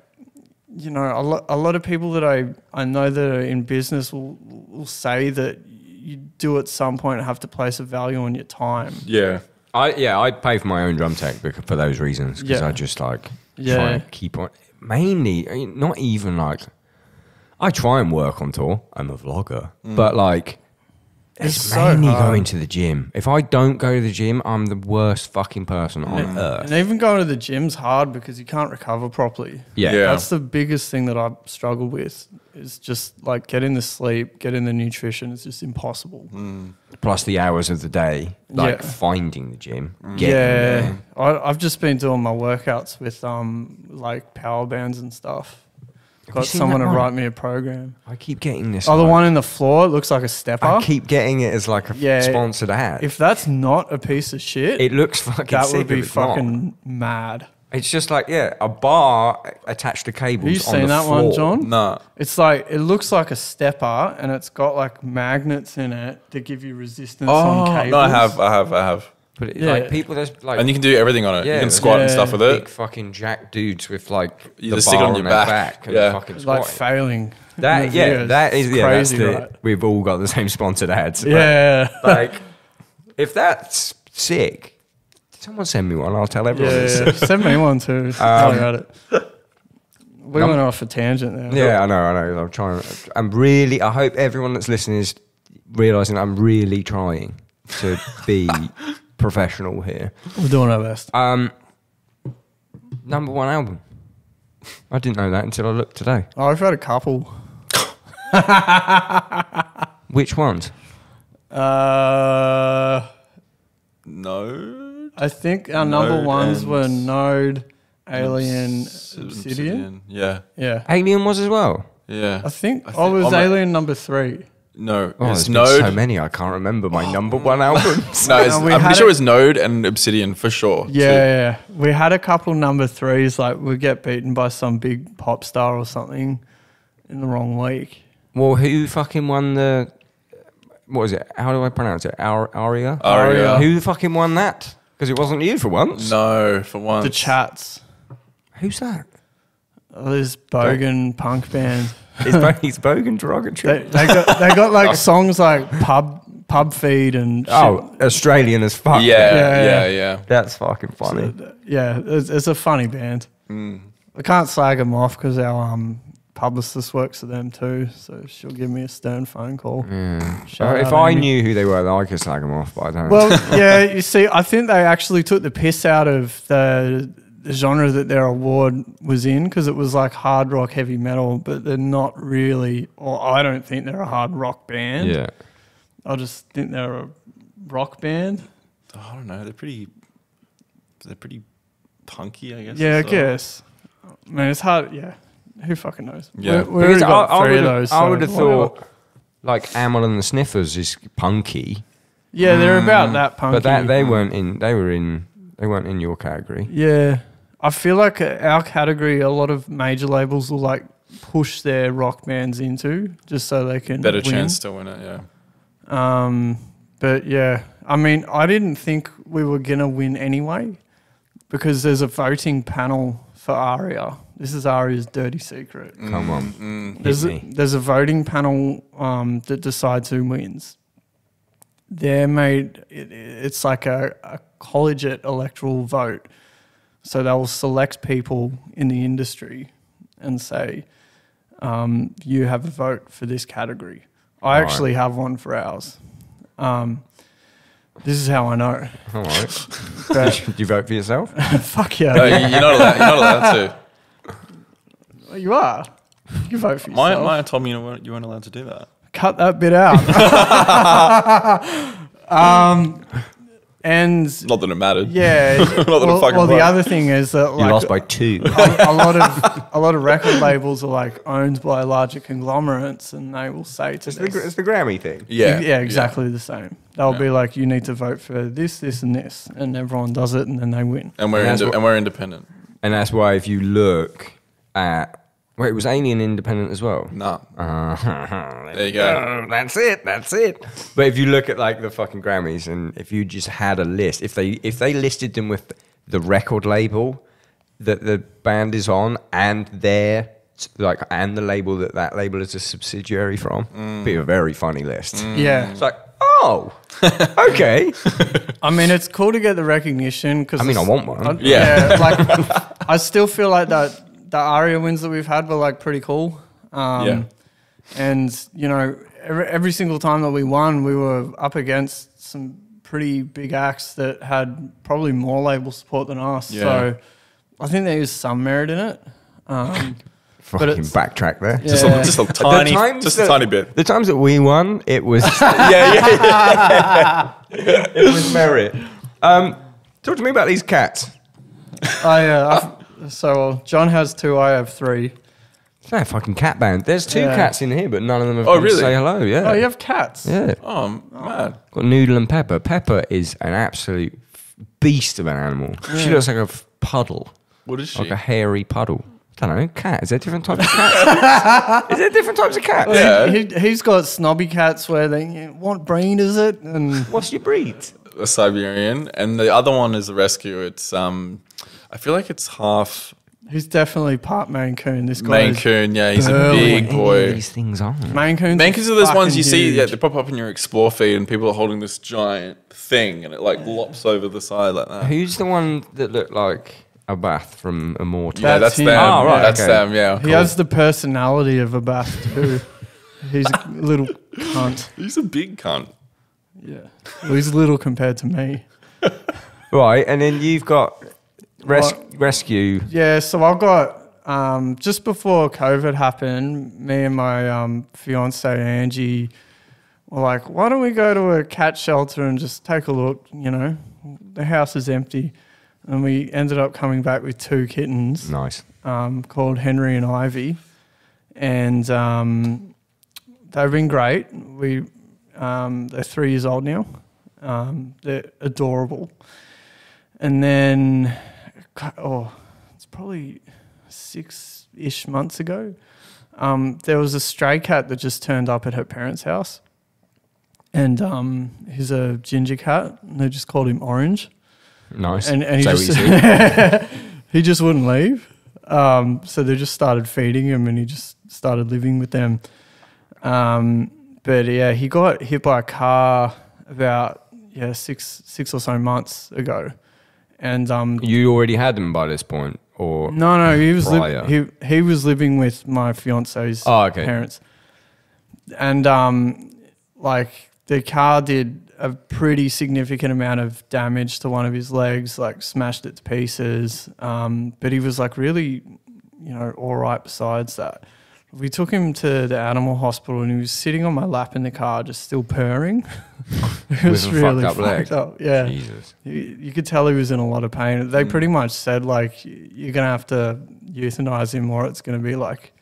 you know, a lot, a lot of people that I, I know that are in business will, will say that you do at some point have to place a value on your time. Yeah. I yeah, I'd pay for my own drum tech for those reasons because Yeah. I just like Yeah. try and keep on. Mainly, I mean, not even like I try and work on tour. I'm a vlogger, mm. but like it's, It's so mainly hard. going to the gym. If I don't go to the gym, I'm the worst fucking person on And, earth. and even going to the gym's hard because you can't recover properly. Yeah, Yeah. That's the biggest thing that I struggle with is just like getting the sleep, getting the nutrition. It's just impossible. Plus the hours of the day, like Yeah. finding the gym. getting Yeah, there. I, I've just been doing my workouts with um like power bands and stuff. Got someone to write me a program. I keep getting this. Oh, the one in the floor. It looks like a stepper. I keep getting it as like a Yeah, sponsored ad. if that's not a piece of shit, it looks fucking that sick would be if it's not. fucking mad. It's just like yeah, a bar attached to cables. Have you on seen the that floor. one, Jon? Nah. It's like it looks like a stepper, and it's got like magnets in it to give you resistance Oh, on cables. no, I have, I have, I have. But it, Yeah. like people, there's like And you can do everything on it. Yeah, you can there's- squat and stuff with big it. fucking jack dudes with like You the just stick it bar on your their back. and Yeah. fucking It's like failing. in That the yeah, videos. that is It's yeah. That's crazy, the, right? We've all got the same sponsored ads. Yeah. like if that's sick, someone send me one. I'll tell everyone. Yeah, yeah. send me one too. Tell um, about it. We Num- went off a tangent there. Yeah, I know, I know. I'm trying. I'm really. I hope everyone that's listening is realizing I'm really trying to be professional here. we're doing our best. Um, number one album. I didn't know that until I looked today. Oh, I've had a couple. Which ones? Uh, No. I think our number Node ones and were Node, Alien, Obsidian. Yeah. Yeah. Alien was as well. Yeah. I think I I, think- was oh, my- Alien number three. No. Oh, it's Node. so many. I can't remember my number one albums. No, it's, No, we I'm had pretty sure it- it's Node and Obsidian for sure. Yeah, too. yeah. We had a couple number threes, like we get beaten by some big pop star or something in the wrong week. well, who fucking won the? What was it? How do I pronounce it? Ar- Aria. Aria. Who fucking won that? Because it wasn't you for once. No, for once. The chats. Who's that? Oh, this bogan punk band. Is Bo- he's Bogan derogatory? They, they got they got like songs like pub pub feed and shit. oh, Australian as fuck. Yeah, Yeah, yeah, yeah. yeah. that's fucking funny. yeah, it's, it's a funny band. Mm. I can't slag them off because our um, publicist works for them too, so she'll give me a stern phone call. Yeah. Shout Uh, if out, I Amy. knew who they were, then I could slag them off, but I don't. Well, yeah, you see, I think they actually took the piss out of the, the genre that their award was in because it was like hard rock, heavy metal, but they're not really, or I don't think they're a hard rock band. yeah. I just think they're a rock band. I don't know. They're pretty. They're pretty punky, I guess. Yeah, I as well. guess. Man, it's hard. Yeah, who fucking knows? Yeah. we, we already got I, I three of would've- those. I so would have whatever. thought like Amyl and the Sniffers is punky, Yeah, they're about mm. that punky. but that they weren't in. They were in. They weren't in your category. Yeah, I feel like uh, our category, a lot of major labels will like push their rock bands into just so they can Better win. chance to win it, yeah. Um, but yeah, I mean, I didn't think we were gonna win anyway because there's a voting panel for Aria. This is Aria's dirty secret. Come on, Mm. There's a, there's a voting panel um, that decides who wins. They're made. It, it's like a, a collegiate electoral vote, so they'll select people in the industry and say, um, "You have a vote for this category." I Right. actually have one for ours. Um, this is how I know. All right. But Did you vote for yourself? fuck yeah, No, you- you're not allowed. You're not allowed to. you are. You vote for Maya, yourself. Maya told me you weren't, you weren't allowed to do that. cut that bit out. um, and Not that it mattered. yeah, Not that it well, fucking well the worked. other thing is that you lost by two. a, a lot of a lot of record labels are like owned by larger conglomerates, and they will say to it's, the, it's the Grammy thing. Yeah. yeah, exactly the same. They'll Yeah. be like, you need to vote for this, this, and this, and everyone does it, and then they win. And we're And that's what- and we're independent. And that's why if you look at wait, it was Alien Independent as well. Nah. Uh, There you go. That's it. That's it. But if you look at like the fucking Grammys, and if you just had a list, if they if they listed them with the record label that the band is on, and their like and the label that that label is a subsidiary from, be a very funny list. Yeah, It's like, oh, okay. I mean, it's cool to get the recognition because I mean, I want one. I- Yeah. like I still feel like that the Aria wins that we've had were like pretty cool. Um, Yeah. And you know, every, every single time that we won, we were up against some pretty big acts that had probably more label support than us. Yeah. So I think there is some merit in it. Um, Fucking it's- backtrack there. Yeah. Just, a, just a tiny, times just that- a tiny bit. The times that we won, it was Yeah, yeah. it was merit. Um, talk to me about these cats. I, uh, I've- so Jon has two, I have three. It's not a fucking cat band. There's two Yeah. cats in here, but none of them have Oh, come to really? say hello. Yeah. Oh, you have cats. Yeah. Oh, mad. Got Noodle and Pepper. Pepper is an absolute beast of an animal. She looks like a f- puddle, What is she? like a hairy puddle. I don't know. Cat. Is there different types of cats? is there different types of cats? Yeah. He, he's got snobby cats where they, what breed is it? And What's your breed? a Siberian, and the other one is a rescue. It's um, I feel like it's half he's definitely part Maine Coon. This guy Maine is Coon. Yeah, he's burly. a big Any of boy. these things are. Maine Coons. Maine Coons are those ones fucking you see. huge. Yeah, they pop up in your explore feed, and people are holding this giant thing, and it like lops over the side like that. Who's the one that looked like a bath from Immortal? yeah, That's that's him. them. Oh, right, that's okay. them. Yeah, He has the personality of a bath too. he's a little cunt. He's a big cunt. Yeah, well, he's little compared to me. Right, and then you've got res- What? rescue. Yeah, so I got um, just before COVID happened, me and my um, fiance Angie were like, "Why don't we go to a cat shelter and just take a look?" You know, the house is empty, and we ended up coming back with two kittens Nice. um, called Henry and Ivy, and um, they've been great. We um, they're three years old now. Um, they're adorable. And then, oh, it's probably six ish months ago. Um, there was a stray cat that just turned up at her parents' house, and um, he's a ginger cat. And they just called him Orange Nice. and, and he, what just, he just wouldn't leave. Um, so they just started feeding him, and he just started living with them. Um, but yeah, he got hit by a car about yeah six six or so months ago, and um, you already had them by this point, or no, no, he was li- he he was living with my fiance's Oh, okay. parents, and um, like the car did a pretty significant amount of damage to one of his legs, like smashed it to pieces. Um, but he was like really, you know, all right. Besides that, we took him to the animal hospital, and he was sitting on my lap in the car, just still purring. it was With a fucked really up leg. fucked up. Yeah. Jesus. You, you could tell he was in a lot of pain. They pretty much said like you're gonna have to euthanize him, or it's gonna be like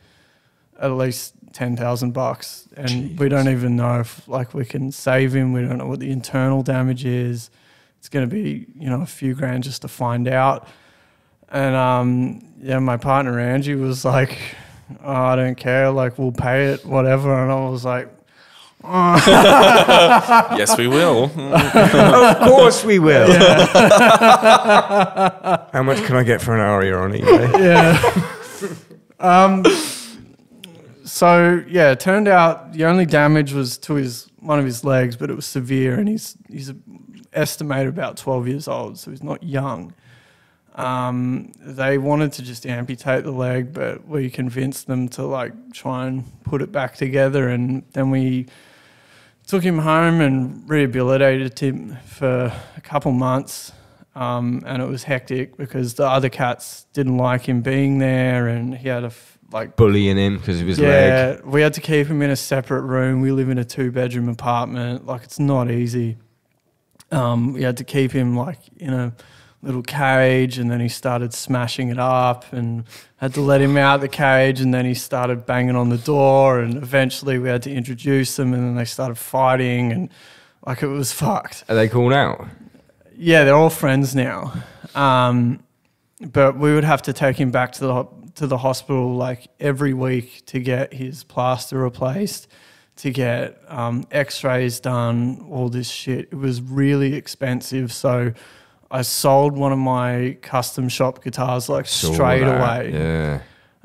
at least ten thousand bucks, and we don't even know if like we can save him. We don't know what the internal damage is. It's gonna be you know a few grand just to find out. And um, yeah, my partner Angie was like, oh, I don't care, like we'll pay it, whatever. And I was like, yes, we will. of course we will. How much can I get for an Aria on eBay? yeah. um, so yeah, it turned out the only damage was to his one of his legs, but it was severe, and he's he's estimated about twelve years old, so he's not young. Um, they wanted to just amputate the leg, but we convinced them to like try and put it back together, and then we took him home and rehabilitated him for a couple months. Um, and it was hectic because the other cats didn't like him being there, and he had a f- like Bullying him because of his leg. yeah. We had to keep him in a separate room. We live in a two bedroom apartment. Like it's not easy. Um, we had to keep him like in a little cage, and then he started smashing it up, and had to let him out the cage, and then he started banging on the door, and eventually we had to introduce them, and then they started fighting, and like it was fucked. Are they cool now? Yeah, they're all friends now. Um, but we would have to take him back to the to the hospital like every week to get his plaster replaced, to get um, X-rays done, all this shit. It was really expensive, so I sold one of my custom shop guitars like Saw straight that, away. Yeah.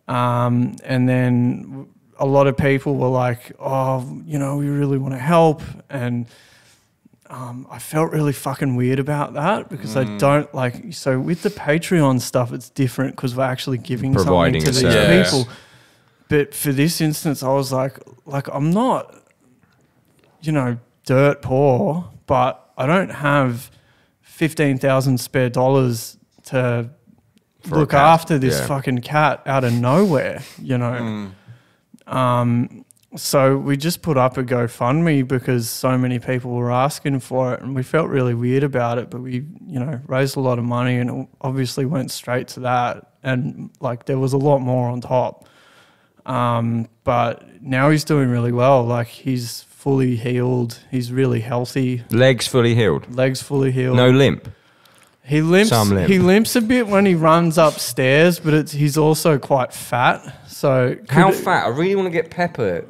Um, and then a lot of people were like, oh, you know, we really want to help. And um, I felt really fucking weird about that because I don't like. So with the Patreon stuff, it's different because we're actually giving Providing something to these people. But for this instance, I was like, like I'm not, you know, dirt poor, but I don't have fifteen thousand spare dollars to For look after this yeah. fucking cat out of nowhere, you know. Um, so we just put up a GoFundMe because so many people were asking for it, and we felt really weird about it. But we, you know, raised a lot of money, and it obviously went straight to that. And like there was a lot more on top. Um, but now he's doing really well. Like he's fully healed. He's really healthy. Legs fully healed. Legs fully healed. No limp. He limps. Limp. He limps a bit when he runs upstairs, but it's he's also quite fat. So How it- fat? I really want to get Pepper.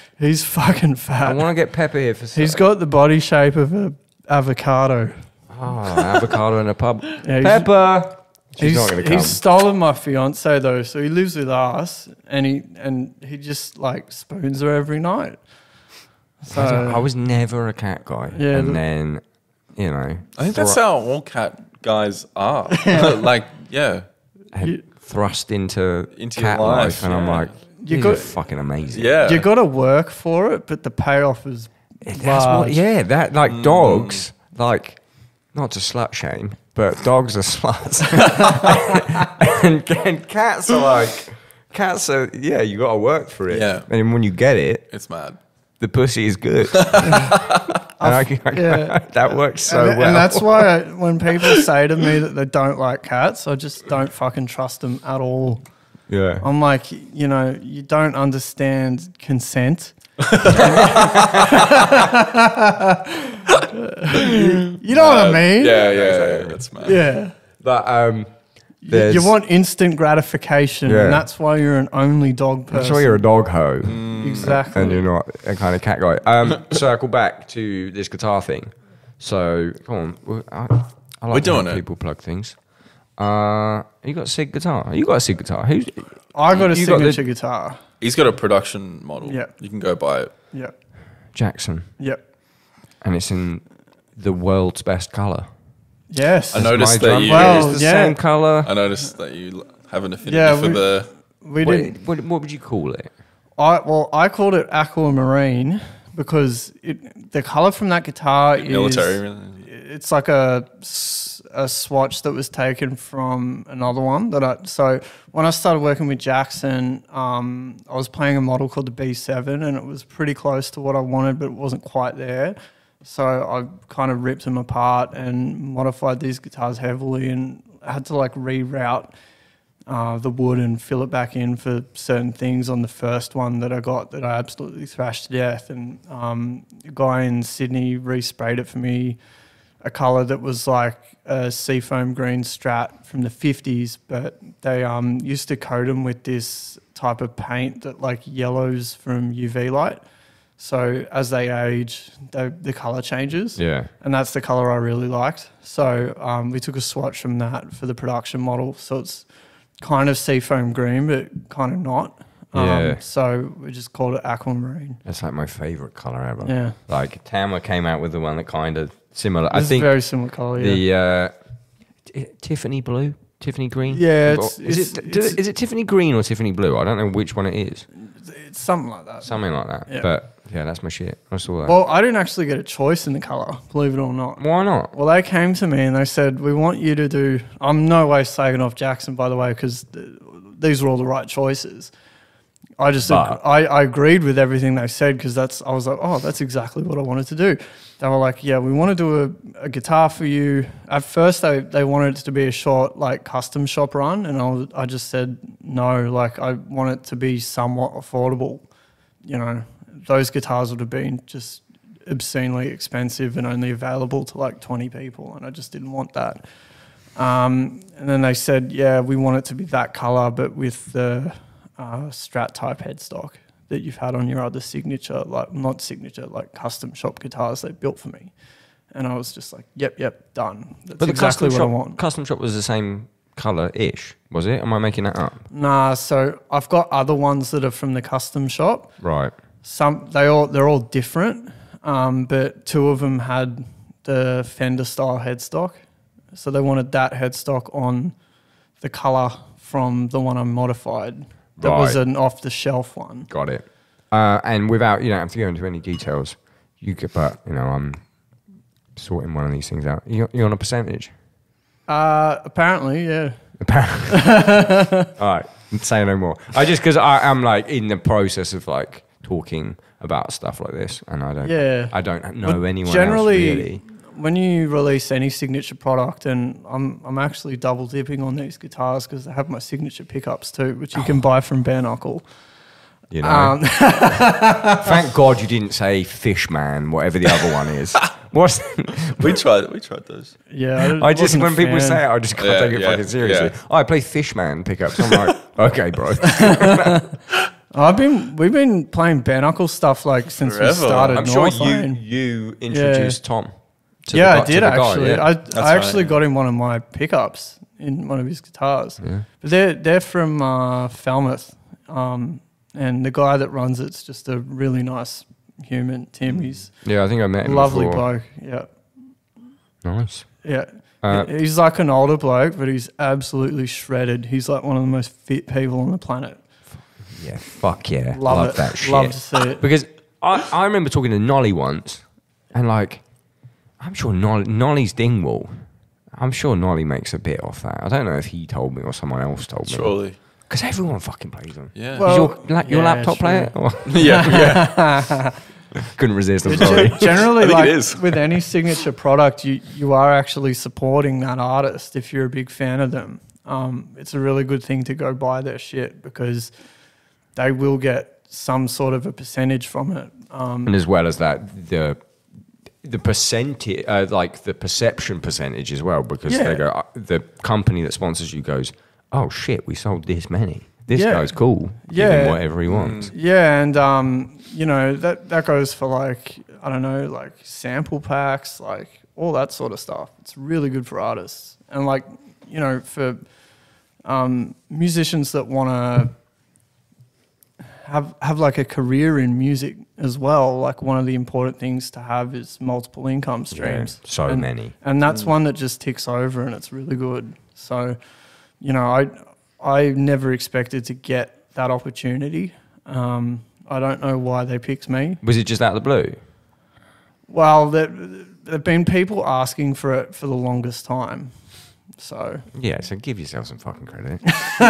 He's fucking fat. I want to get Pepper here for. He's got the body shape of ah, an avocado. oh, avocado in a pub. Yeah, Pepper. She's he's, not going to come. he's stolen my fiance though, so he lives with us, and he and he just like spoons her every night. So I, don't- I was never a cat guy. Yeah, and the- then, you know, I think that's how all cat guys are. like, yeah. had You- thrust into, Into your cat life, life, and I'm like, You you got- got fucking amazing. Yeah. you got to work for it, but the payoff is That's large. what, yeah, that like Mm. dogs, like not to slut shame, but dogs are sluts, and, and cats are like cats are yeah, you got to work for it. Yeah. and when you get it, It's mad. The pussy is good. and I, can- yeah. that works so and, well. and that's why I, when people say to me that they don't like cats, I just don't fucking trust them at all. yeah. I'm like, you know, you don't understand consent. you, you know what I mean? Yeah, yeah, yeah. That's mad. Yeah. But um, You, you want instant gratification, Yeah. and that's why you're an only dog person. that's why you're a dog hoe. exactly. and you're not a kind of cat guy. Um, circle back to this guitar thing. So come on, we- I, I like We're doing it. People plug things. Uh, you got a Sig guitar. You got a Sig guitar. Who's I got a you got the- signature guitar. He's got a production model. Yeah. You can go buy it. Yep. Jackson? Yep. And it's in the world's best color. Yes. I noticed My that drum you. kit Well, is the yeah. same color. I noticed that you have an affinity Yeah, for we- the. we What, didn't. what, what would you call it? I well, I called it aquamarine because it the color from that guitar is Military, really? It's like a a swatch that was taken from another one that I. So when I started working with Jackson, um, I was playing a model called the B7, and it was pretty close to what I wanted, but it wasn't quite there. So I kind of ripped them apart and modified these guitars heavily, and had to like reroute uh, the wood and fill it back in for certain things on the first one that I got that I absolutely thrashed to death. And um, a guy in Sydney resprayed it for me, a color that was like a seafoam green strat from the 50s, but they um, used to coat them with this type of paint that like yellows from UV light. So as they age, they, the color changes Yeah. and that's the color I really liked. So um, we took a swatch from that for the production model. So it's kind of seafoam green, but kind of not. Um, Yeah. So we just called it aquamarine. That's like my favorite color ever. Yeah. Like Tama came out with the one that kind of similar. I It's think very similar color. Yeah. the uh, Tiffany blue, Tiffany green. Yeah, it's- is it's- it it's- is it Tiffany green or Tiffany blue? I don't know which one it is. it's something like that. Something like that. Yeah. But yeah, that's my shit. I saw that. Well, I didn't actually get a choice in the color, believe it or not. Why not? Well, they came to me and they said, "We want you to do." I'm no way slagging off Jackson, by the way, because th- these were all the right choices. I just But- I, I agreed with everything they said because that's I was like, oh, that's exactly what I wanted to do. They were like, yeah, we want to do a, a guitar for you. At first, they they wanted it to be a short like custom shop run, and I was, I just said no. Like I want it to be somewhat affordable. You know, those guitars would have been just obscenely expensive and only available to like 20 people, and I just didn't want that. Um, and then they said, yeah, we want it to be that color, but with the uh, Strat type headstock that you've had on your other signature, like not signature, like custom shop guitars they built for me. And I was just like, yep, yep, done. That's But the exactly custom what I want. custom shop was the same color ish, was it? Am I making that up? Nah, so I've got other ones that are from the custom shop. Right. Some they all they're all different, um, but two of them had the Fender style headstock, so they wanted that headstock on the color from the one I modified. That was an off the shelf one. Got it. Uh, and without, you don't have to go into any details. You could, but you know, I'm sorting one of these things out. You you on a percentage? Uh, apparently, yeah. Apparently. All right, say no more. I just because I am like in the process of like talking about stuff like this, and I don't, Yeah. I don't know But anyone generally, else really. when you release any signature product, and I'm I'm actually double dipping on these guitars because they have my signature pickups too, which you can buy from Bare Knuckle. You know. Um, Thank God you didn't say Fishman, whatever the other one is. What's We tried. We tried those. yeah, I just when people fan. say it, I just can't Yeah, take it yeah, fucking seriously. yeah. Oh, I play Fishman pickups. I'm like, okay, bro. I've been we've been playing bare knuckle stuff like since Forever. we started. I'm sure you Northlane. you introduced Tom. to yeah, the guy- I to did the guy, actually. yeah. I, That's I actually right. got him one of my pickups in one of his guitars. Yeah. But they're they're from uh, Falmouth, um, and the guy that runs it's just a really nice human. Tim, he's yeah, I think I met him. lovely before. bloke. Yeah, Nice. yeah. Uh, he's like an older bloke, but he's absolutely shredded. He's like one of the most fit people on the planet. Yeah, fuck yeah. Love, Love it. that shit. Love to see it. Because I, I remember talking to Nolly once, and like, I'm sure Nolly, Nolly's Dingwall. I'm sure Nolly makes a bit off that. I don't know if he told me or someone else told me. Surely. Because everyone fucking plays them. Yeah. Is Well, your, la- your yeah, laptop true. player? Yeah. Yeah. Couldn't resist. I'm sorry. generally, I think like is. with any signature product, you you are actually supporting that artist if you're a big fan of them. Um, it's a really good thing to go buy their shit because they will get some sort of a percentage from it. Um, and as well as that, the the percentage, uh, like the perception percentage as well, because Yeah. they go, uh, the company that sponsors you goes, oh shit, we sold this many. This Yeah. guy's cool. Give him Yeah. whatever he wants. yeah, and um, you know that that goes for like I don't know, like sample packs, like all that sort of stuff. It's really good for artists and like you know for um, musicians that want to have have like a career in music as well. Like one of the important things to have is multiple income streams. so and, many. and that's one that just ticks over, and it's really good. So, you know, I I never expected to get that opportunity. Um, I don't know why they picked me. Was it just out of the blue? Well, there there've been people asking for it for the longest time. So Yeah, so give yourself some fucking credit.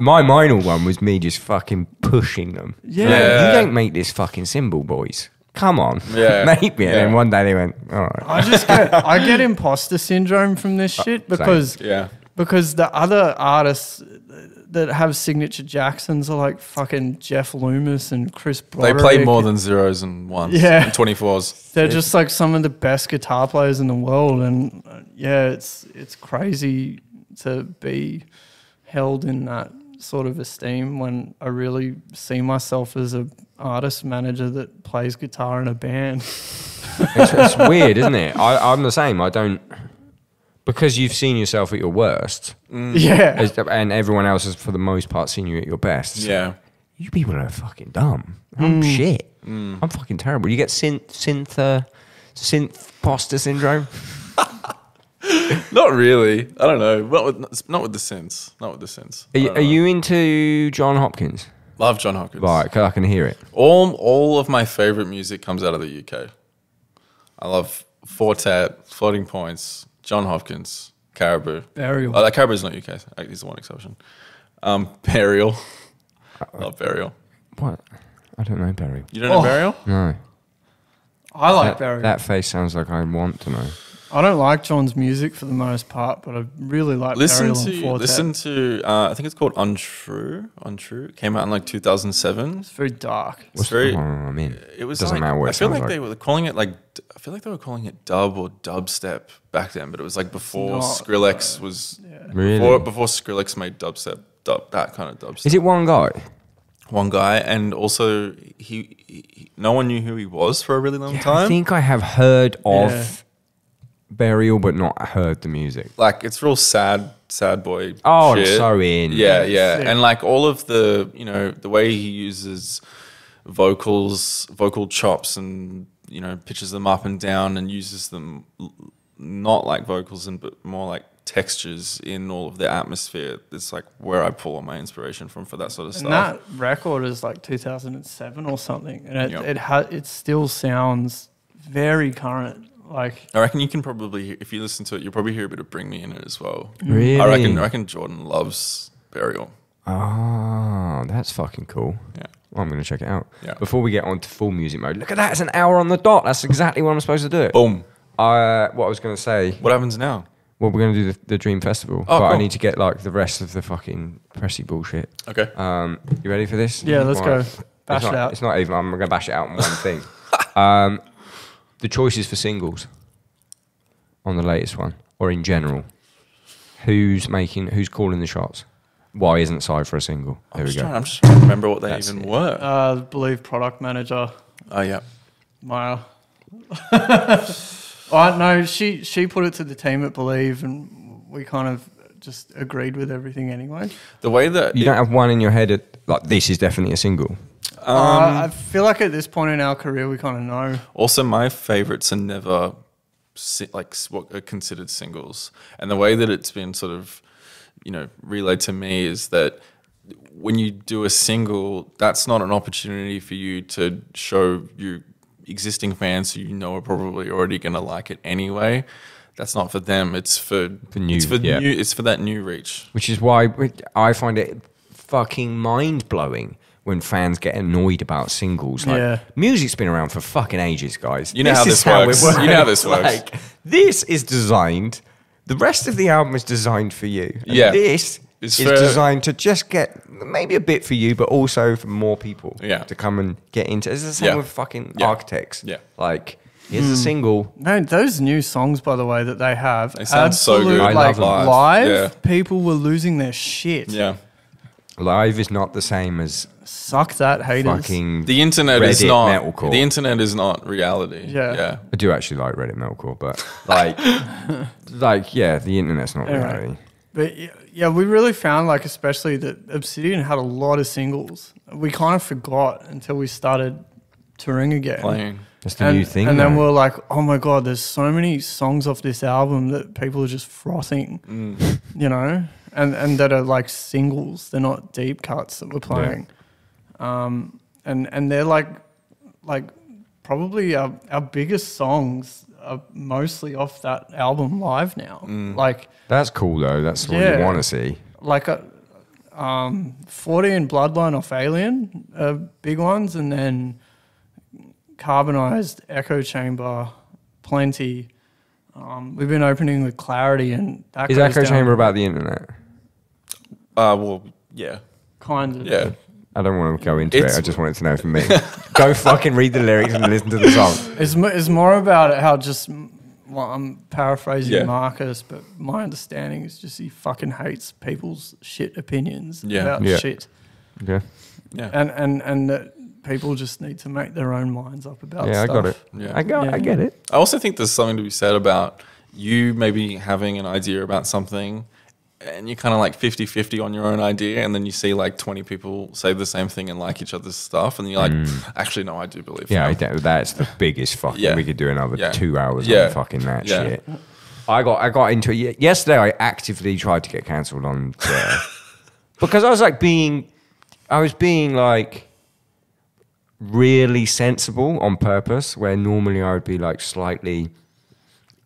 My minor one was me just fucking pushing them. Yeah. Like, Yeah. you don't make this fucking symbol, boys. Come on. Yeah. Make me. And then Yeah. one day they went, all right. I just get I get imposter syndrome from this shit because Yeah. Because the other artists that have signature Jacksons are like fucking Jeff Loomis and Chris They play more than zeros and ones. Yeah. And 24s. They're just like some of the best guitar players in the world, and uh, yeah, it's it's crazy to be held in that sort of esteem when I really see myself as a artist manager that plays guitar in a band. it's, it's weird, isn't it? I, I'm the same. I don't because you've seen yourself at your worst, mm. Yeah, as- and everyone else has, for the most part, seen you at your best. Yeah. You people are fucking dumb. I'm mm. shit. Mm. I'm fucking terrible. You get synth, synth, uh, synth poster syndrome. Not really. I don't know. Not with, not with the synths. Not with the synths. Are you, are you into Jon Hopkins? Love John Hopkins. Right, 'cause I can hear it. All all of my favorite music comes out of the UK. I love Four Tet, Floating Points, Jon Hopkins, Caribou. Burial. Oh, that Caribou's not UK. He's the one exception. Um, Burial. love Burial. What? I don't know Barry. You don't know Oh. Burial? No. I like that, Barry. that face sounds like I want to know. I don't like Jon's music for the most part, but I really like Listen Burial and to Four Tet. listen to. Uh, I think it's called Untrue. Untrue came out in like 2007. It's very dark. It's What's very. the, oh, I mean, It was doesn't like, matter what I feel sounds like, they were calling it like I feel like they were calling it dub or dubstep back then, but it was like before not, Skrillex was Really? before, before Skrillex made dubstep dub that kind of dubstep. Is it one guy? one guy and also he, he no one knew who he was for a really long time. I think I have heard of Yeah. Burial, but not heard the music. like it's real sad sad boy. Oh, I'm shit. so in. Yeah, yeah, Sick. and like all of the you know the way he uses vocals, vocal chops, and you know pitches them up and down, and uses them not like vocals and but more like textures in all of the atmosphere. It's like where I pull all my inspiration from for that sort of And stuff. that record is like 2007 or something, and it Yep. it ha- it still sounds very current. Like I reckon you can probably, hear- if you listen to it, you'll probably hear a bit of Bring Me in it as well. Really? I reckon, I reckon Jordan loves Burial. Oh, that's fucking cool. Yeah. Well, I'm going to check it out. Yeah. Before we get on to full music mode, look at that. It's an hour on the dot. That's exactly when I'm supposed to do it. Boom. Uh, what I was going to say, What happens now? well, we're going to do the, the Dream Festival, Oh, but I need to get like the rest of the fucking pressy bullshit. Okay. Um, you ready for this? Yeah, let's go. It's Bash not, it out. It's not even. I'm going to bash it out in one thing. Um, the choices for singles on the latest one, or in general, who's making, who's calling the shots? Why isn't Cypher a single? I'm There we just, go. trying, I'm just trying to remember what they That's even it. were. Uh, I believe product manager oh yeah. Maya. I know she she put it to the team at Believe, and we kind of just agreed with everything anyway. The way that You don't have one in your head at, like this is definitely a single. Um, uh, I feel like at this point in our career, we kind of know. Also, my favorites are never si- like what are considered singles, and the way that it's been sort of, you know, relayed to me is that when you do a single, that's not an opportunity for you to show your existing fans who you know are probably already going to like it anyway. That's not for them. It's for the new, It's for yeah. new. It's for that new reach. Which is why I find it fucking mind blowing when fans get annoyed about singles. Like, Yeah. music's been around for fucking ages, guys. You know how is this works. You know how this works. Like, this is designed. The rest of the album is designed for you. And Yeah. This It's is for- designed to just get maybe a bit for you, but also for more people. Yeah. To come and get into. It's the same Yeah. with fucking Yeah. architects. Yeah. Like, here's a hmm. single. Man, those new songs, by the way, that they have, They sound so absolute, good I Like love them. live, Yeah. people were losing their shit. Yeah. Live is not the same as Suck that, haters. fucking. The internet is not. metalcore. The internet is not reality. Yeah. Yeah. I do actually like Reddit metalcore, but like, like yeah, the internet's not Anyway. reality. But yeah, we really found like especially that Obsidian had a lot of singles. We kind of forgot until we started touring again. Playing. That's the and, new thing. And then though. we're like, oh my god, there's so many songs off this album that people are just frothing, Mm. you know, and and that are like singles. They're not deep cuts that we're playing, um, and and they're like like probably our, our biggest songs are mostly off that album live now. Mm. Like That's cool though. That's what Yeah. you want to see. like a, um, 4D and Bloodline off Alien are big ones, and then Carbonized, Echo Chamber, Plenty. Um, we've been opening with Clarity, and that Is Echo down Chamber about the internet? Uh, well, yeah. kind of. Yeah. I don't want to go into It's- it. I just wanted to know from me. go fucking read the lyrics and listen to the song. It's, mo- it's more about it how just. Well, I'm paraphrasing Yeah. Marcus, but my understanding is just he fucking hates people's shit opinions Yeah. about Yeah. shit, Okay. Yeah. and and and that people just need to make their own minds up about. Yeah, I stuff. got it. Yeah. I got. Yeah. I get it. I also think there's something to be said about you maybe having an idea about something and you're kind of like 50 50 on your own idea, and then you see like 20 people say the same thing and like each other's stuff, and you're like, actually, no, I do believe Mm. Yeah, I that. that's the biggest fucking. Yeah. We could do another Yeah. two hours Yeah. on fucking that Yeah. shit. I got I got into it yesterday. I actively tried to get cancelled on Twitter because I was like being, I was being like really sensible on purpose, where normally I would be like slightly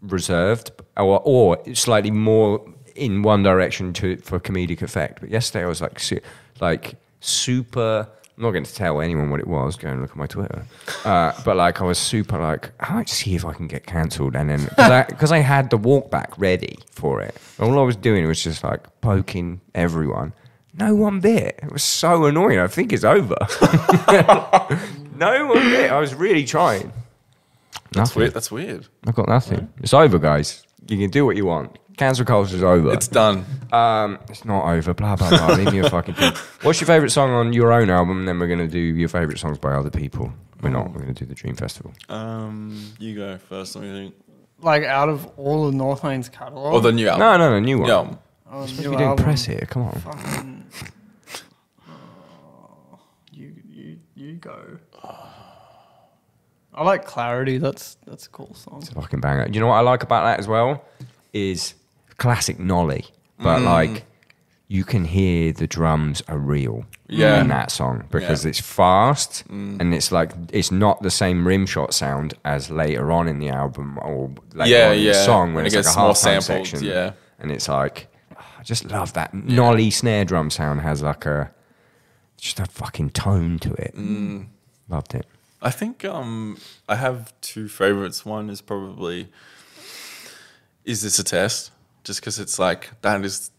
reserved or or slightly more in one direction to for comedic effect. But yesterday I was like su- like super. I'm not going to tell anyone what it was. Go and look at my Twitter. Uh, but like I was super like I might see if I can get cancelled, and then because I, I had the walk back ready for it. All I was doing was just like poking everyone. No one bit. It was so annoying. I think it's over. no one bit. I was really trying. That's Nothing. weird. That's weird. I've got nothing. It's over, guys. You can do what you want. Cancel culture's over. It's done. um, it's not over. Blah blah blah. Leave me a fucking thing. What's your favorite song on your own album? And then we're gonna do your favorite songs by other people. We're not. We're gonna do the Dream Festival. Um, you go first. Let me think. Like out of all of Northlane's catalog. Or the new album. No, no, no, new one. Yeah. oh, If new you're doing album, press here, come on. fucking- Oh, you you you go. I like Clarity. That's that's a cool song. It's a fucking banger. You know what I like about that as well is classic Nolly, Mm. but like you can hear the drums are real. Yeah. in that song because Yeah. Mm. it's fast and it's like it's not the same rim shot sound as later on in the album or later Yeah, on in the song when, When it it's like gets a half sampled, section. yeah. and it's like I just love that Nolly snare drum sound has like a just a fucking tone to it. Mm. Loved it. I think um, I have two favorites. One is probably "Is This a Test?" Just because it's like that is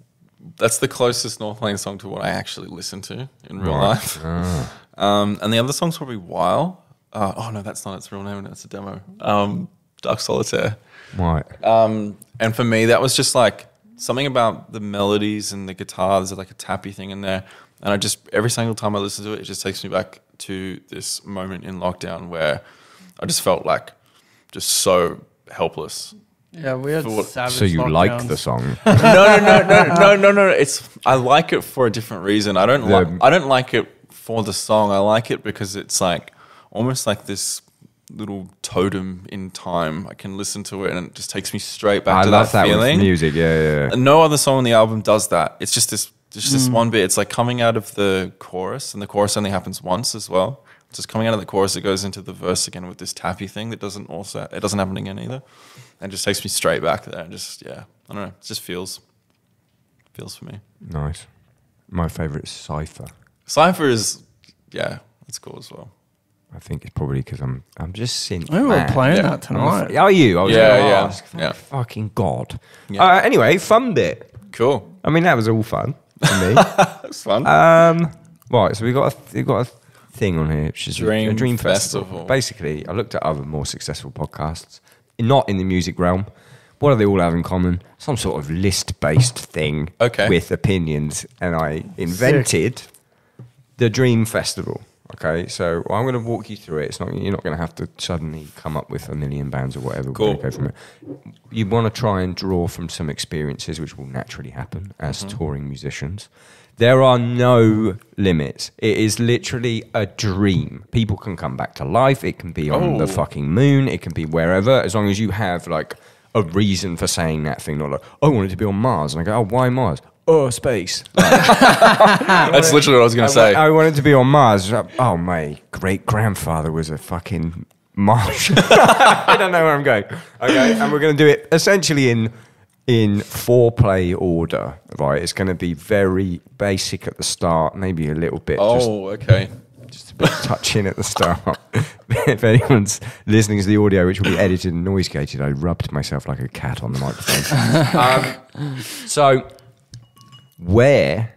that's the closest Northlane song to what I actually listen to in real Right. life. Um, and the other song's probably "While." Uh, oh no, that's not its real name. That's a demo. Um, Dark Solitaire. Right. Um, and for me, that was just like something about the melodies and the guitar. There's like a tappy thing in there, and I just every single time I listen to it, it just takes me back to this moment in lockdown where I just felt like just so helpless. Yeah, we had For what- savage So you like the song? no, no, no, no, no, no, no. It's I like it for a different reason. I don't The- like I don't like it for the song. I like it because it's like almost like this little totem in time. I can listen to it and it just takes me straight back I to love that, that feeling. with music. Yeah, yeah. yeah. And no other song on the album does that. It's just this, just this mm. one bit. It's like coming out of the chorus, and the chorus only happens once as well. Just coming out of the chorus, it goes into the verse again with this tappy thing that doesn't also it doesn't happen again either, and just takes me straight back there. And just yeah, I don't know. It just feels feels for me. Nice. My favorite is Cypher. Cypher is yeah, that's cool as well. I think it's probably because I'm I'm just synth. We were mad. playing Yeah. that tonight. Are you? I was Yeah, gonna yeah, ask. yeah. Fucking god. Yeah. Uh, anyway, fun bit. Cool, I mean, that was all fun for me. that's fun. um, right, so we got a we got a thing on here, which is Dream a dream festival. Festival. Basically, I looked at other more successful podcasts, not in the music realm. What do they all have in common? Some sort of list-based thing Okay. with opinions, and I invented the Dream Festival. Okay, so I'm going to walk you through it. It's not you're not going to have to suddenly come up with a million bands or whatever. Cool. go from it. You want to try and draw from some experiences, which will naturally happen as Mm-hmm. touring musicians. There are no limits. It is literally a dream. People can come back to life. It can be on the Oh. fucking moon. It can be wherever, as long as you have like a reason for saying that thing. Not like, I wanted to be on Mars, and I go, oh, why Mars? Oh, space. that's literally what I was gonna I, say. I wanted to be on Mars. Oh, my great grandfather was a fucking Martian. I don't know where I'm going. Okay, and we're going to do it essentially in in four play order. Right, it's going to be very basic at the start, maybe a little bit. just oh, okay. just a bit touching at the start. if anyone's listening to the audio, which will be edited and noise gated, I rubbed myself like a cat on the microphone. um, so, where,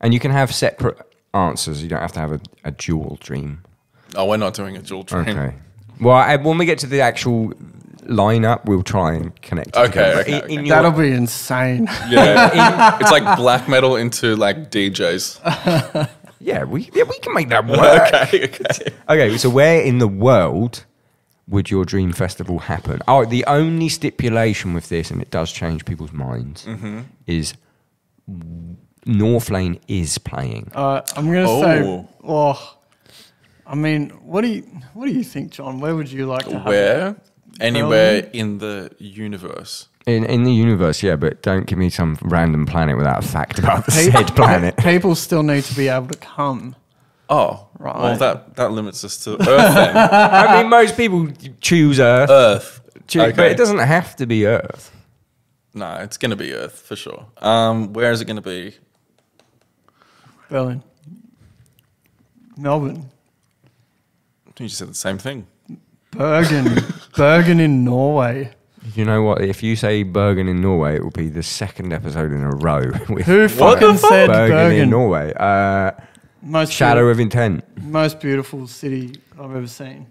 and you can have separate answers. You don't have to have a, a dual dream. Oh, we're not doing a dual dream. Okay. Well, I, when we get to the actual lineup, we'll try and connect. it Okay, together. okay, In- in okay. your- That'll be insane. Yeah, it's like black metal into like DJs. yeah, we yeah, we can make that work. okay, okay. Okay, so where in the world would your dream festival happen? Oh, the only stipulation with this, and it does change people's minds, Mm-hmm. is Northlane is playing. Uh, I'm gonna Oh. say, oh, I mean, what do you what do you think, Jon? Where would you like to have it? Where? Anywhere in the universe. In, in the universe, yeah, but don't give me some random planet without a fact about the Pe- said planet. People still need to be able to come. Oh, Right. Well, that that limits us to Earth then. I mean, most people choose Earth, Earth. Choo- okay. but it doesn't have to be Earth. No, it's gonna be Earth for sure. Um, where is it gonna be? Berlin, Melbourne, You just said the same thing. Bergen, Bergen in Norway. You know what? If you say Bergen in Norway, it will be the second episode in a row with Who fucking said Bergen, in Norway. Uh, Most Shadow of Intent. most beautiful city I've ever seen.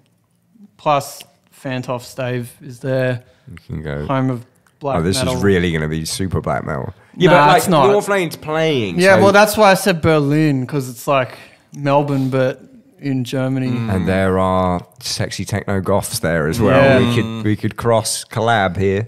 Plus, Fantoft Stave is there, You can go. home of black oh, this metal. is really going to be super black metal. Yeah, Nah, but like it's not. Northlane's playing. Yeah, so- well, that's why I said Berlin because it's like Melbourne, but in Germany. Mm. and there are sexy techno goths there as well. Yeah. We could we could cross collab here.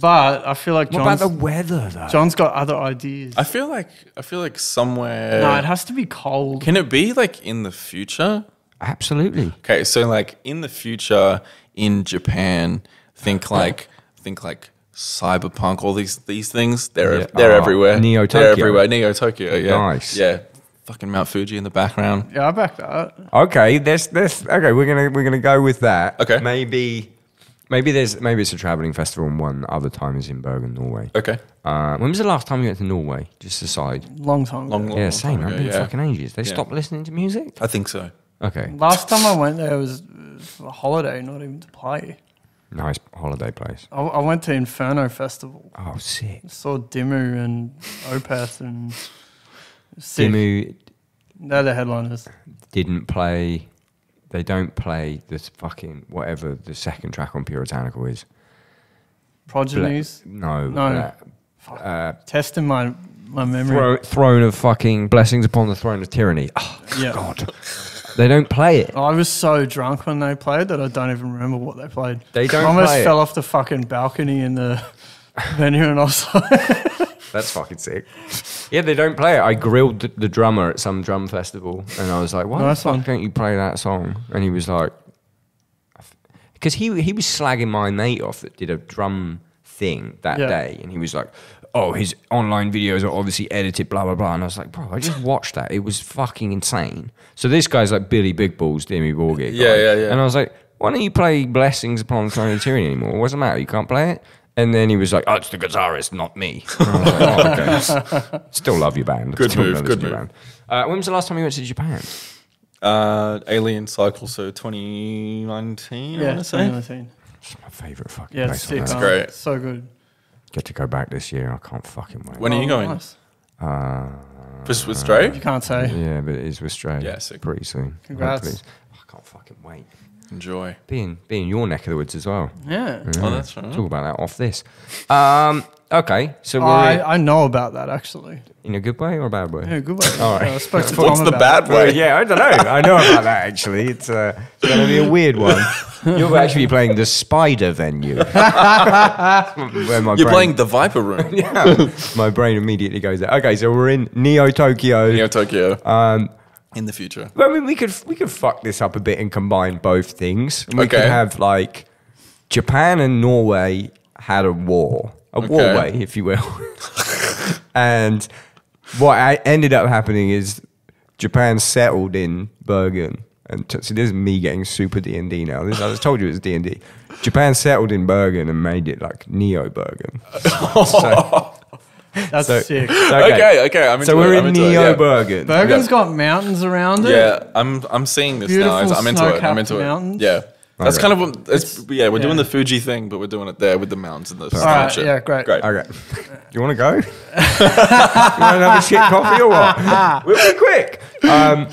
But I feel like What about the weather though? Jon's got other ideas. I feel like I feel like somewhere. no, it has to be cold. Can it be like in the future? Absolutely. Okay, so like in the future in Japan, think like think like cyberpunk, all these these things. They're Yeah. they're Oh, everywhere. Neo They're Tokyo. everywhere. Neo Tokyo. Yeah. Nice. Yeah. Fucking Mount Fuji in the background. Yeah, I back that. Okay, there's there's okay. We're gonna we're gonna go with that. Okay. Maybe maybe there's maybe it's a traveling festival and one other time is in Bergen, Norway. Okay. Uh, when was the last time you went to Norway? Just aside. Long time. Long, ago. long, yeah, long same. I've been yeah. fucking ages. They Yeah. stopped listening to music. I think so. Okay. Last time I went there was for a holiday, not even to play. Nice holiday place. I, I went to Inferno Festival. Oh, sick. Saw Dimmu and Opeth and sick. Dimmu They're the headliners. didn't play. They don't play this fucking whatever the second track on Puritanical is. Progenies. No, No. uh, uh, Testing my my memory. thro- throne of fucking blessings upon the throne of tyranny. Oh, yeah. God, they don't play it. I was so drunk when they played that I don't even remember what they played. They don't I almost play it. fell off the fucking balcony in the venue and I was like, That's fucking sick. Yeah, they don't play it. I grilled the, the drummer at some drum festival, and I was like, "Why Nice the fuck one. don't you play that song?" And he was like, "Because he he was slagging my mate off that did a drum thing that Yeah. day, and he was like." Oh, his online videos are obviously edited, blah blah blah. And I was like, bro, I just watched that. It was fucking insane. So this guy's like Billy Big Balls, Dimmu Borgir. Yeah, yeah, yeah. And I was like, why don't you play Blessings Upon the Throne of Tyranny anymore? What's the matter? You can't play it? And then he was like, oh, it's the guitarist, not me. And I was like, oh, okay. Still love your band. Good Still move, good your move. Band. Uh, when was the last time you went to Japan? Uh, Alien Cycle, so 2019, I yeah, want to say. 2019. It's my favourite fucking Yeah, place it's on sick. earth. great. So good. Get to go back this year. I can't fucking wait. When are you Oh, going? nice. Uh, Just with Stray? You can't say. yeah, but it is with Australia. Yeah, sick. Pretty soon. Congrats. hopefully. I can't fucking wait. Enjoy. Being, being your neck of the woods as well. Yeah. Oh, that's right. Talk about that off this. Um, okay, so we're I, I know about that actually. in a good way or a bad way? Yeah, good way. All right. I spoke to What's the about bad it. way? Well, yeah, I don't know. I know about that actually. It's, uh, it's going to be a weird one. You're actually playing the Spider venue. Where my You're brain- playing the Viper Room. Yeah, my brain immediately goes there. Okay, so we're in Neo Tokyo. Neo Tokyo. Um, in the future. I mean, we could we could fuck this up a bit and combine both things. We could have like Japan and Norway had a war, a Okay. warway, if you will. and what I ended up happening is Japan settled in Bergen. And t- so this is me getting super D and D now. This, I just told you it was D and D. Japan settled in Bergen and made it like Neo Bergen. So- That's So- sick. Okay, okay. I'm into so we're it, in I'm Neo yeah. Bergen. Bergen's Yeah. got mountains around it. Yeah, I'm I'm seeing this now. Beautiful I'm into it. I'm snow-capped it. mountains. Yeah. That's Okay. kind of what, it's, yeah. We're doing the Fuji thing, but we're doing it there with the mountains and the snow All and right, shit. yeah, great. Great. Okay. You want to go? you want to have a shit coffee or what? we'll be quick. Um,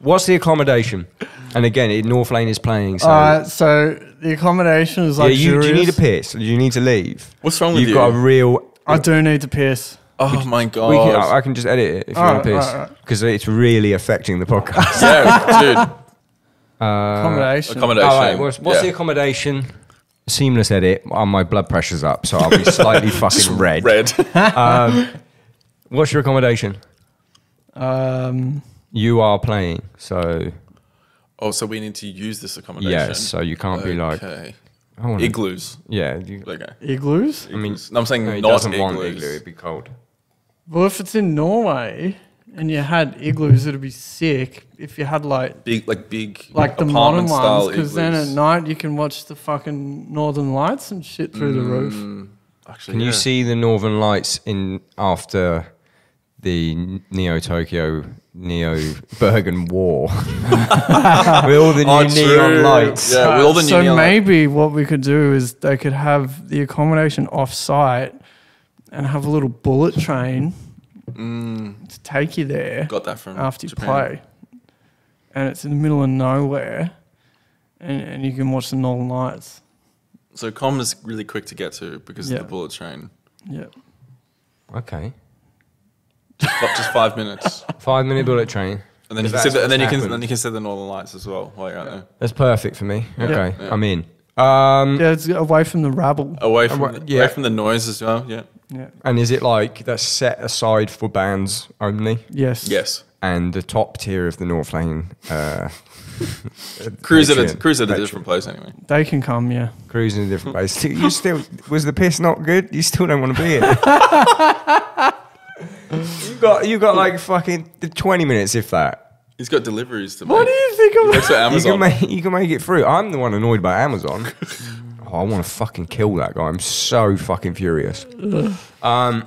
what's the accommodation? And again, it, Northlane is playing. So All right, so the accommodation is yeah, like you, do you need a piss? Do you need to leave? What's wrong with You've you? got a real. I do need to piss. Oh my god. We can, I I can just edit it if you want Alright, to piss alright, alright. because it's really affecting the podcast. yeah, dude. Accommodation. Accommodation. All right, what's, what's yeah. the accommodation? Seamless edit. Oh, my blood pressure's up, so I'll be slightly fucking red. Red. Um, what's your accommodation? Um, You are playing, so oh, so we need to use this accommodation. yes. So you can't be like, okay. I want igloos. Yeah, you, Okay. igloos. I mean, No, I'm saying no, he not doesn't want igloos. igloo. It'd be cold. Well, if it's in Norway and you had igloos, it'd be sick. If you had like Big, like big, like the modern apartment style ones, because then at igloos. night you can watch the fucking northern lights and shit through the roof. Mm, Actually, Can you yeah. see the northern lights in after the Neo Tokyo Neo Bergen War with all the new Oh, neon lights? Yeah, with all the new so neon light- maybe what we could do is they could have the accommodation off site and have a little bullet train Mm, to take you there got that from after you Japan. play. And it's in the middle of nowhere and, and you can watch the northern lights. So Com is really quick to get to because Yeah. of the bullet train. Yeah. Okay, Just, just five minutes, five minute bullet train. and then you can see the, and then you can happened. then you can see the northern lights as well while you're out there. That's perfect for me. Okay, Yeah. I'm in. Um, Yeah, it's away from the rabble. Away from wa- the, yeah. away from the noise as well. Yeah. Yeah. And is it like that's set aside for bands only? Yes. Yes. And the top tier of the Northlane uh, Cruise at a Patreon- cruise at a Patreon. different place anyway. They can come, yeah. Cruise in a different place. You still was the piss not good? You still don't want to be here. you got you got like fucking twenty minutes if that. He's got deliveries to make. What do you think of at You can Amazon. make you can make it through. I'm the one annoyed by Amazon. oh, I want to fucking kill that guy. I'm so fucking furious. Um,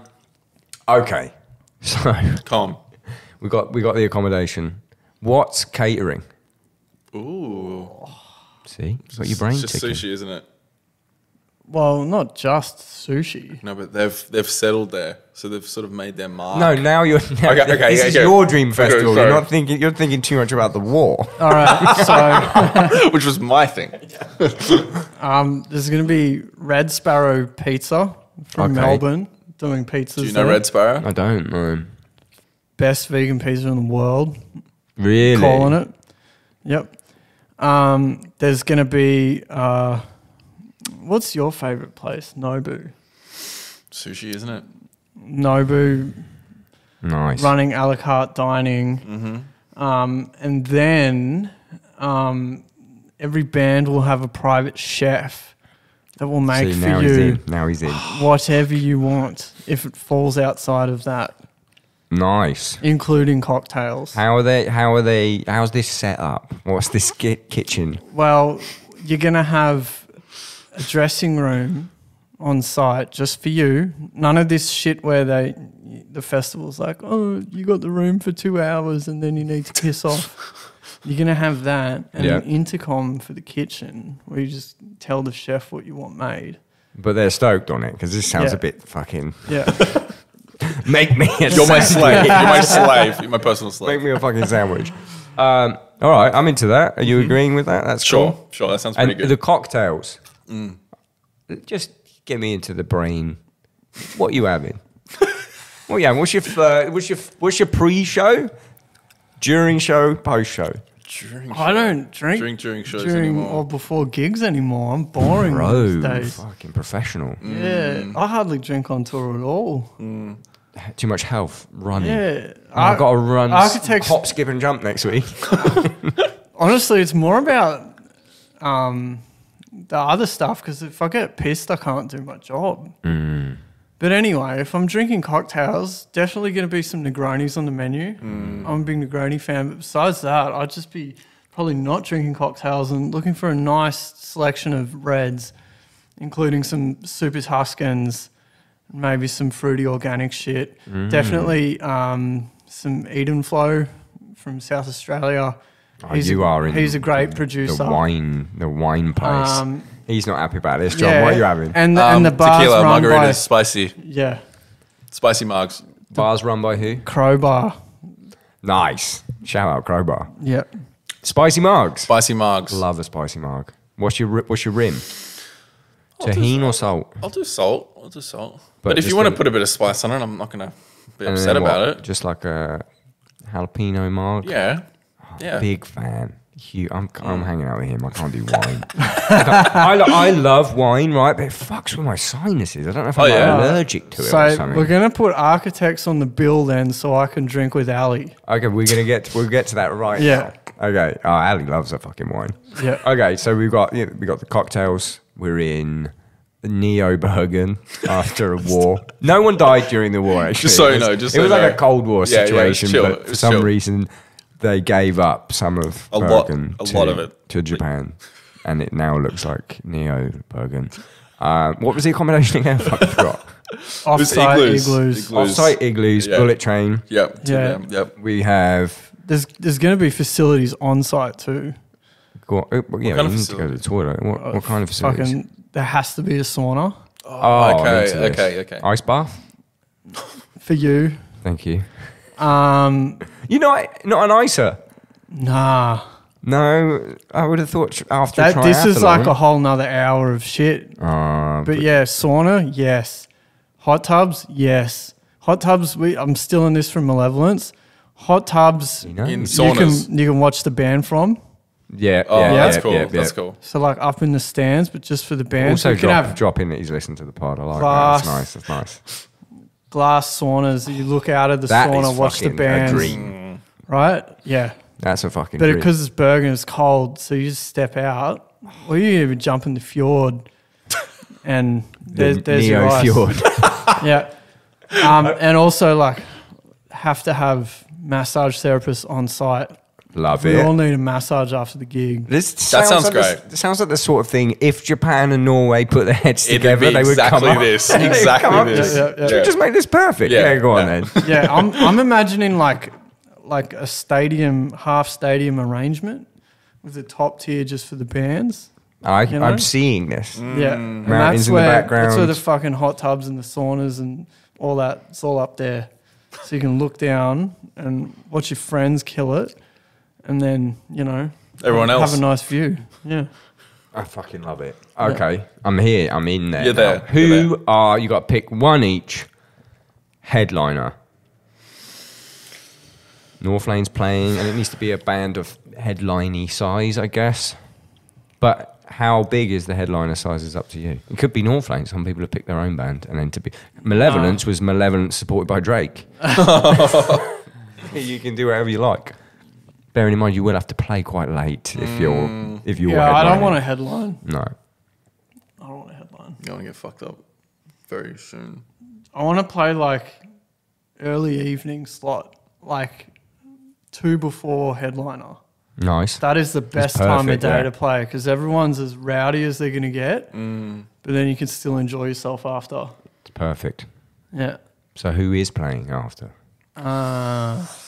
okay, so Com. we got we got the accommodation. What's catering? Ooh. See, you got your brain It's just ticking. sushi, isn't it? Well, not just sushi. No, but they've they've settled there, so they've sort of made their mark. No, now you're. Now, Okay, okay, this yeah, is yeah. your dream festival. sorry. you're not thinking. You're thinking too much about the war. All right, so which was my thing. um, there's going to be Red Sparrow Pizza from Okay. Melbourne doing pizzas. Do you know there. Red Sparrow? I don't know. Best vegan pizza in the world. Really? Calling it. Yep. Um, there's going to be. Uh, what's your favorite place? Nobu. Sushi, isn't it? Nobu Nice. running a la carte dining. Mm-hmm. Um, and then um, every band will have a private chef that will make See, for he's you in. Now he's in. whatever you want if it falls outside of that, Nice. including cocktails. How are they? How are they? How's this set up? What's this ki- kitchen? Well, you're going to have a dressing room on site just for you. None of this shit where they the festival's like, "Oh, you got the room for 2 hours and then you need to piss off." You're going to have that and Yeah. an intercom for the kitchen where you just tell the chef what you want made. But they're stoked on it because this sounds Yeah. a bit fucking. Yeah. Make me. A You're my sandwich. slave. You're my slave. You're my personal slave. Make me a fucking sandwich. Um, all right, I'm into that. Are you agreeing with that? That's Sure, cool. sure. That sounds pretty And good. the cocktails. Just get me into the brain. What you having? what you having? What's your fir- what's your what's your pre-show, during show, post-show? during I don't drink, Drink during shows during anymore. or before gigs anymore. I'm boring Bro, these days. fucking professional. Yeah, I hardly drink on tour at all. Too much health running. Yeah, Oh, I've got to run s- architects- hop, skip, and jump next week. Honestly, it's more about um, the other stuff because if I get pissed, I can't do my job. Mm. But anyway, if I'm drinking cocktails, definitely going to be some Negronis on the menu. I'm a big Negroni fan, but besides that, I'd just be probably not drinking cocktails and looking for a nice selection of reds, including some Super Tuscans, maybe some fruity organic shit. Mm. Definitely um, some Eden Flow from South Australia. Oh, you a, are in He's a great the producer. wine, the wine place. Um, He's not happy about this, Jon. What are you having? And the, Um, and the bars tequila, run margaritas, by spicy, yeah spicy margs. Bars run by who? Crowbar. Nice. Shout out Crowbar. Yep. Spicy margs. Spicy margs. Love a spicy marg. What's your what's your rim? I'll Tajín or salt. salt? I'll do salt. I'll do salt. But But, if you want to put a bit of spice on it, I'm not going to be upset about it. Just like a jalapeno marg. Yeah. Yeah. Big fan. Hu I'm, I'm hanging out with him. I can't do wine. I, lo- I love wine, right? But it fucks with my sinuses. I don't know if oh, I'm Oh, yeah. allergic to it or So something. we're gonna put architects on the bill then, so I can drink with Ali. Okay, we're gonna get we'll get to that right Yeah. now. Okay. Oh, Ali loves a fucking wine. Yeah. Okay, so we've got yeah, we got the cocktails. We're in Neo Bergen after a war. No one died during the war. Actually, Just so It you was- know, just it so was you like know. a Cold War Yeah, yeah, it was situation, chill, but it for was some chill. reason they gave up some of A lot- Bergen a to, lot of it. to Japan, and it now looks like Neo Bergen. Um, what was the accommodation again? Fuck, I forgot. Offsite igloos. igloos. Igloos. Offsite igloos, Yeah. bullet train. Yep. to Yeah. Yep. We have. There's there's gonna be facilities on site too. Go, uh, well, yeah, kind we of need to go to the toilet. What, what kind of facilities? Fucking there has to be a sauna Oh, I'm okay, okay, okay. Ice bath. for you. Thank you. Um, You not not an icer. nah. No, I would have thought after That this is like a whole nother hour of shit. Uh, But yeah, sauna, yes. Hot tubs, yes. Hot tubs. We I'm stealing this from Malevolence. Hot tubs. you know, In You can you can watch the band from. yeah, Oh, yeah, that's yeah, cool. yeah, That's cool. So like up in the stands, but just for the band. Also, you can drop, have drop in that he's listened to the pod. I like Glass. that. That's nice. That's nice. Glass saunas. You look out of the That sauna, watch the fucking a band. dream. Right? Yeah. That's a fucking. But dream. because it's Bergen, it's cold, so you just step out, or you even jump in the fjord, and there's, the there's your ice. Fjord. Yeah, um, and also like have to have massage therapists on site. Love We it. all need a massage after the gig. This that sounds like the- great. This sounds like the sort of thing. If Japan and Norway put their heads It'd together, be they would exactly come up. this. They'd Exactly come up this. to- Yeah, yeah, Should we just make this perfect? Yeah, Yeah, go on yeah. then. yeah, I'm I'm imagining like like a stadium, half stadium arrangement with it top tier just for the bands? I, You know? I'm seeing this. Mm. Yeah, and Mountains that's in the where that's where the fucking hot tubs and the saunas and all that. It's all up there, so you can look down and watch your friends kill it, and then you know Everyone have else. Have a nice view. Yeah, I fucking love it. Okay, I'm here. I'm in there. You're now. there, Who you're are you? Got to pick one each. Headliner. Northlane's playing, and it needs to be a band of headliney size, I guess. But how big is the headliner size? Is up to you. It could be Northlane. Some people have picked their own band, and then to be Malevolence ah. was Malevolence supported by Drake. you can do whatever you like. Bearing in mind, you will have to play quite late if you're if you're. yeah. I don't want a headline. No. I don't want a headline. You're gonna get fucked up very soon. I want to play like early evening slot, like two before headliner. Nice. That is the best time of perfect, day yeah. to play because everyone's as rowdy as they're going to get, Mm. but then you can still enjoy yourself after. It's perfect. Yeah. So who is playing after? Uh, that's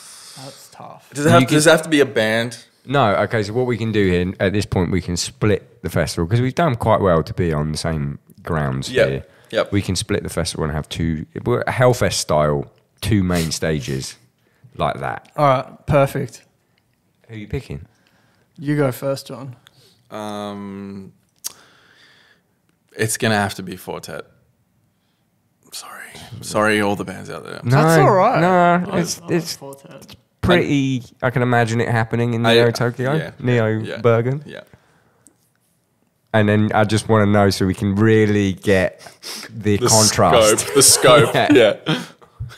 tough. Does it have, can- does it have to be a band? No. Okay. So what we can do here at this point, we can split the festival because we've done quite well to be on the same grounds Yep, here. yep. We can split the festival and have two we're a Hellfest style, two main stages, like that. All right, perfect. Who are you picking? You go first, Jon. Um, it's gonna have to be Four Tet. Sorry, sorry, all the bands out there. No, That's all right. No, I- it's I like it's Four Tet. Pretty. I can imagine it happening in I- Neo Tokyo, yeah, Neo yeah. Bergen. Yeah, And then I just want to know so we can really get the, the contrast. scope, the scope. Yeah. yeah.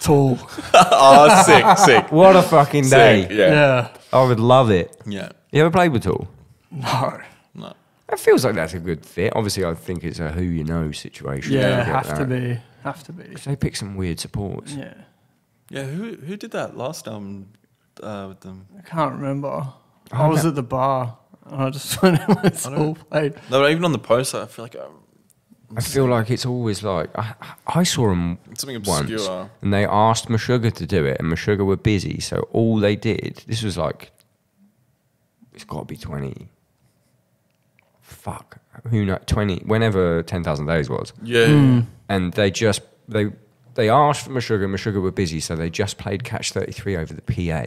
Tool. oh, ah, sick, sick, What a fucking day. sick. Yeah, yeah. I would love it. yeah. You ever played with Tool? No. No. It feels like that's a good fit. Obviously, I think it's a who you know situation. Yeah, I get have to be. Have to be. They pick some weird supports. Yeah. Yeah, who who did that last album uh, with them? I can't remember. I was at the bar and I just went and it's I don't- all played. No, but even on the poster, I feel like um, I feel like it's always like I, I saw them it's something once, obscure. and they asked Meshuggah to do it, and Meshuggah were busy, so all they did. This was like, it's got to be twenty. Fuck, who know twenty? Whenever ten thousand days was, Yeah, Hmm. and they just they they asked for Meshuggah. Meshuggah were busy, so they just played Catch Thirty Three over the PA.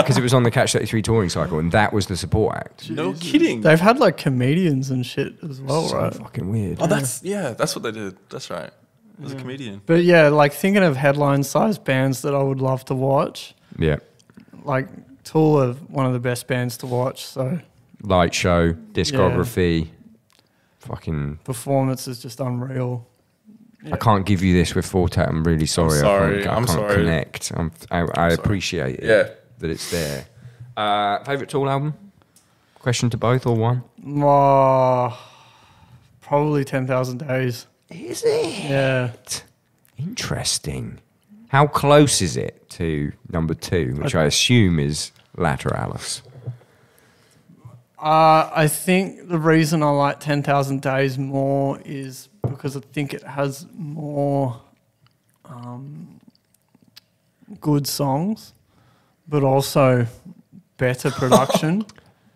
because it was on the Catch Thirty Three touring cycle, and that was the support act. no kidding. They've had like comedians and shit as well, so right? fucking weird. Oh, that's yeah, that's what they did. That's right. It was a comedian. But yeah, like thinking of headline sized bands that I would love to watch, Yeah, like Tool are one of the best bands to watch. So light show, discography, fucking. performance is just unreal. I can't give you this with Four Tet. I'm really sorry. I sorry, can't, I I'm can't sorry. connect. I'm, I, I appreciate it. Yeah. that it's there. Uh, favorite Tool album? Question to both or one? Oh, probably 10,000 days. Is it? Yeah. Interesting. How close is it to number two, which I assume is Lateralus? Uh, I think the reason I like 10,000 Days more is because I think it has more um, good songs, but also better production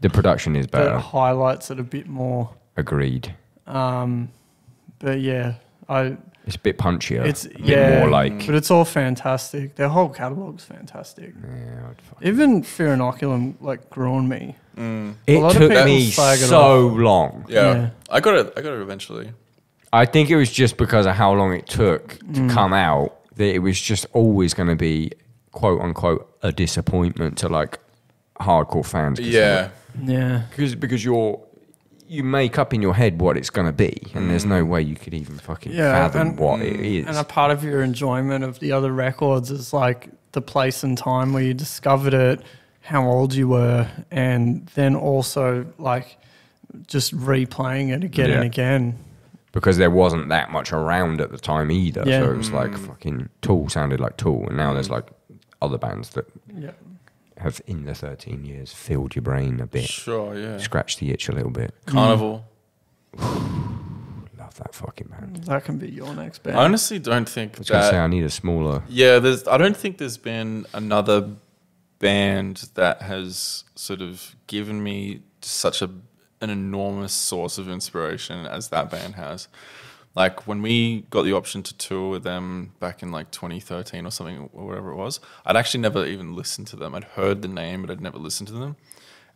The production is that better. highlights it a bit more. Agreed. Um, but yeah, I It's a bit punchier. it's a bit yeah, more like. but it's all fantastic. Their whole catalog's fantastic. Yeah, I'd Even Fear Inoculum like grew on me. Mm. it took me slag it so long. Yeah. Yeah. I got it. I got it eventually. I think it was just because of how long it took to Mm. come out that it was just always going to be quote unquote a disappointment to like hardcore fans. Yeah. Yeah. because because you're you make up in your head what it's going to be, and there's no way you could even fucking Yeah, fathom and- what it is. And a part of your enjoyment of the other records is like the place and time where you discovered it, how old you were, and then also like just replaying it again and again. Because there wasn't that much around at the time either. Yeah. So it was like fucking Tool sounded like Tool, and now there's like other bands that Yeah. have in the 13 years filled your brain a bit, Sure. Yeah. scratched the itch a little bit. Mm. Karnivool. Love that fucking band. That can be your next band. I honestly don't think I was gonna say that. I need a smaller. Yeah, there's. I don't think there's been another band that has sort of given me such a an enormous source of inspiration as that band has. Like when we got the option to tour with them back in like 2013 or something or whatever it was, I'd actually never even listened to them. I'd heard the name, but I'd never listened to them.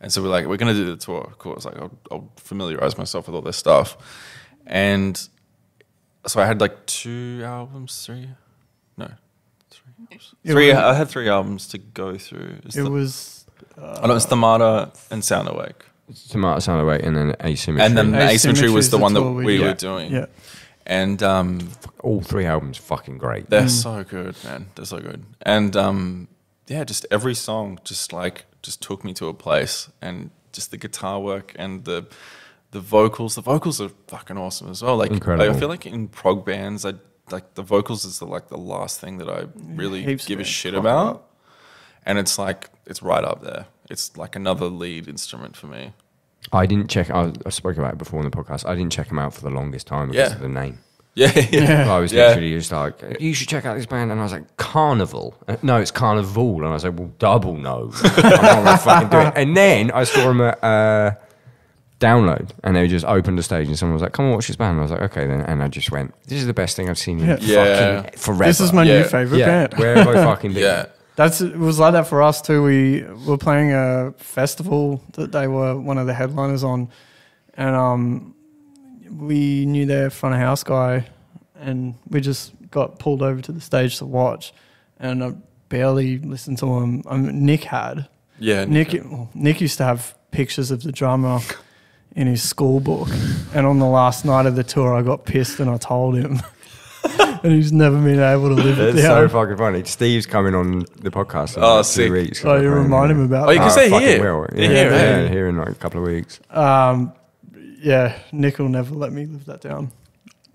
And so we're like, we're gonna do the tour. Of course, like I'll, I'll familiarize myself with all their stuff. And so I had like two albums, three, no, three. Three. was- I had three albums to go through. It's It the, was oh, no, it's uh, Themata and Sound Awake, Themata Sound Awake and then Asymmetry. and then Asymmetry was Asymmetry's the the one that we we were doing. yeah. And um, all three albums fucking great. they're so good, man. They're so good. And um, yeah, just every song just like just took me to a place, and just the guitar work and the the vocals. The vocals are fucking awesome as well. Like Incredible. I feel like in prog bands, I like the vocals is the like the last thing that I really Heaps give a shit about. up. And it's like it's right up there. It's like another lead instrument for me. I didn't check. I, I spoke about it before in the podcast. I didn't check them out for the longest time because Yeah. of the name. Yeah, yeah. I was Yeah. literally just like, you should check out this band, and I was like, Carnival. Uh, No, it's Karnivool, and I was like, well, double no. I'm not gonna fucking do it. And then I saw them at uh, Download, and they just opened the stage, and someone was like, come on, watch this band. And I was like, okay, then, and I just went, this is the best thing I've seen in Yeah. Yeah. fucking forever. This is my Yeah. new favorite yeah. band. Where have I fucking been? Yeah. That's it was like that for us too. We were playing a festival that they were one of the headliners on, and um, we knew their front of house guy, and we just got pulled over to the stage to watch, and I barely listened to him. Um, Nick had Yeah. Nick. well, Nick used to have pictures of the drummer in his school book, and on the last night of the tour, I got pissed and I told him, and he's never been able to live it It's so down. fucking funny. Steve's coming on the podcast. in Oh, like sick. Two weeks. So you remind him about Oh, you can Oh, say fucking here. will. They're Yeah, here, yeah, right? here in like a couple of weeks. Um, yeah, Nick will never let me live that down.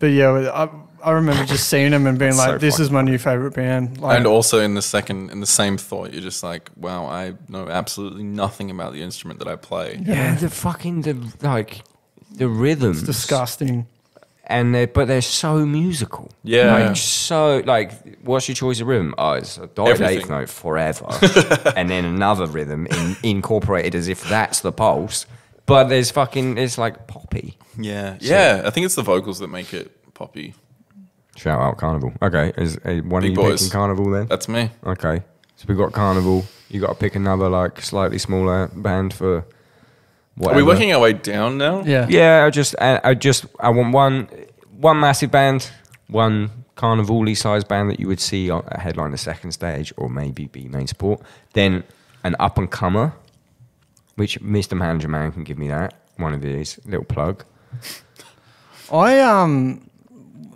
But yeah, I, I remember just seeing him and being So like, "This is my new favorite band." Like, and also in the second, in the same thought, you're just like, wow, I know absolutely nothing about the instrument that I play. Yeah, the fucking the like the rhythms. it's disgusting. And they're but they're so musical. Yeah. like so like what's your choice of rhythm? Oh, it's a dotted eighth note forever, and then another rhythm in, incorporated as if that's the pulse. But there's fucking it's like poppy. Yeah, yeah. I think it's the vocals that make it poppy. Shout out Karnivool. Okay, is one Big of you boys. picking Karnivool then? That's me. Okay, so we got Karnivool. You got to pick another like slightly smaller band for. Are we working our way down now? Yeah, Yeah, I just, I, I just, I want one, one massive band, one carnival-y sized band that you would see on- a headline the second stage, or maybe be main support. Then an up and comer, which Mr. Manager Man can give me that one of these little plug. I um,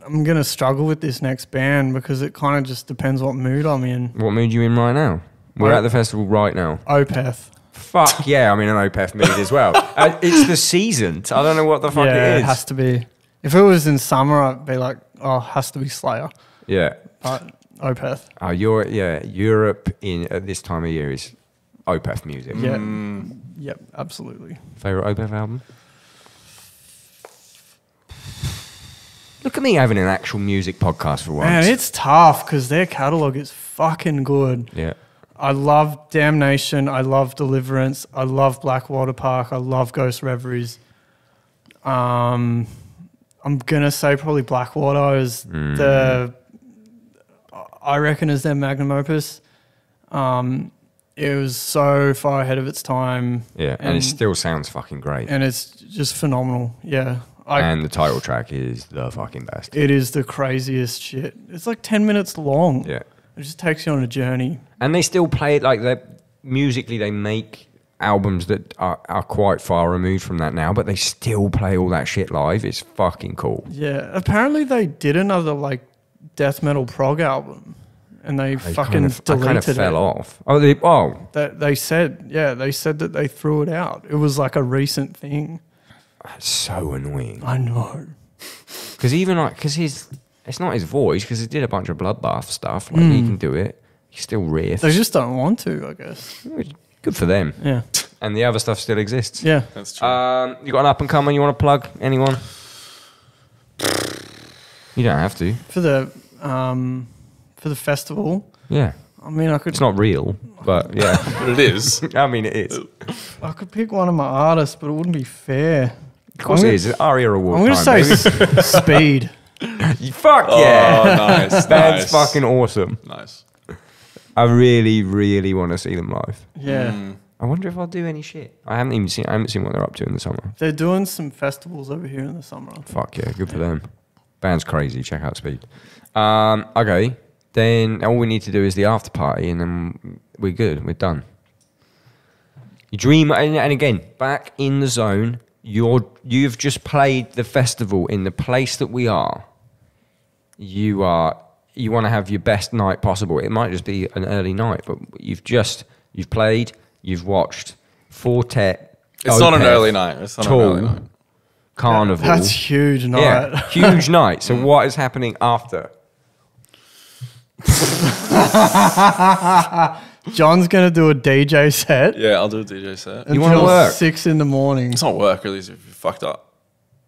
I'm gonna struggle with this next band because it kind of just depends what mood I'm in. What mood you in right now? We're Right. at the festival right now. Opeth. Fuck yeah, I'm in an Opeth mood as well. Uh, it's the season. I don't know what the fuck yeah, it it is. has to be. If it was in summer, I'd be like, "Oh, it has to be Slayer." yeah. But Opeth. Oh, you're, yeah, Europe in at this time of year is Opeth music. Yeah. Mm. Yep. Absolutely. Favorite Opeth album? Look at me having an actual music podcast for once. Man, it's tough because their catalog is fucking good. yeah. I love Damnation. I love Deliverance. I love Blackwater Park. I love Ghost Reveries. Um, I'm gonna say probably Blackwater is the. I reckon is their magnum opus. Um, it was so far ahead of its time. Yeah, and, it still sounds fucking great. and it's just phenomenal. Yeah, I, and the title track is the fucking best. it is the craziest shit. It's like ten minutes long. Yeah. it just takes you on a journey. And they still play it like they musically they make albums that are, are quite far removed from that now, but they still play all that shit live. It's fucking cool. Yeah, apparently they did another like death metal prog album, and they I fucking kind of, I deleted kind of fell it. off. Oh, they, oh, That they said, yeah, they said that they threw it out. It was like a recent thing. that's so annoying. I know. Because even like, because his, it's not his voice, because he did a bunch of bloodbath stuff. Like he mm. can do it. He still riffs. They just don't want to, I guess. Good for them. Yeah, And the other stuff still exists. yeah. That's true. Um, you got an up and comer you want to plug? Anyone? You don't have to. For the um, for the festival, Yeah. I mean, I could It's not real, but yeah. But it is. I mean, it is. Of I could pick one of my artists, but it wouldn't be fair. Of course, I'm it gonna- is. It's Aria Award I'm gonna time, say baby. s- speed. Fuck yeah! Oh, nice. That's nice. fucking awesome. nice. I really, really want to see them live. Yeah, Mm. I wonder if I'll do any shit. I haven't even seen. I haven't seen what they're up to in the summer. they're doing some festivals over here in the summer. Fuck yeah, good for them. Band's crazy. Check out Speed. Um, okay, then all we need to do is the after party, and then we're good. We're done. You dream, and, and again, back in the zone. You're you've just played the festival in the place that we are. You are you want to have your best night possible. It might just be an early night, but you've just you've played, you've watched Four Tet. It's not an early night. It's not Tool, an early night. Karnivool. That's huge night. Yeah, huge night. So what is happening after? Jon's gonna do a DJ set Yeah, I'll do a DJ set. You wanna until work? six in the morning. It's not work, at least if you fucked up.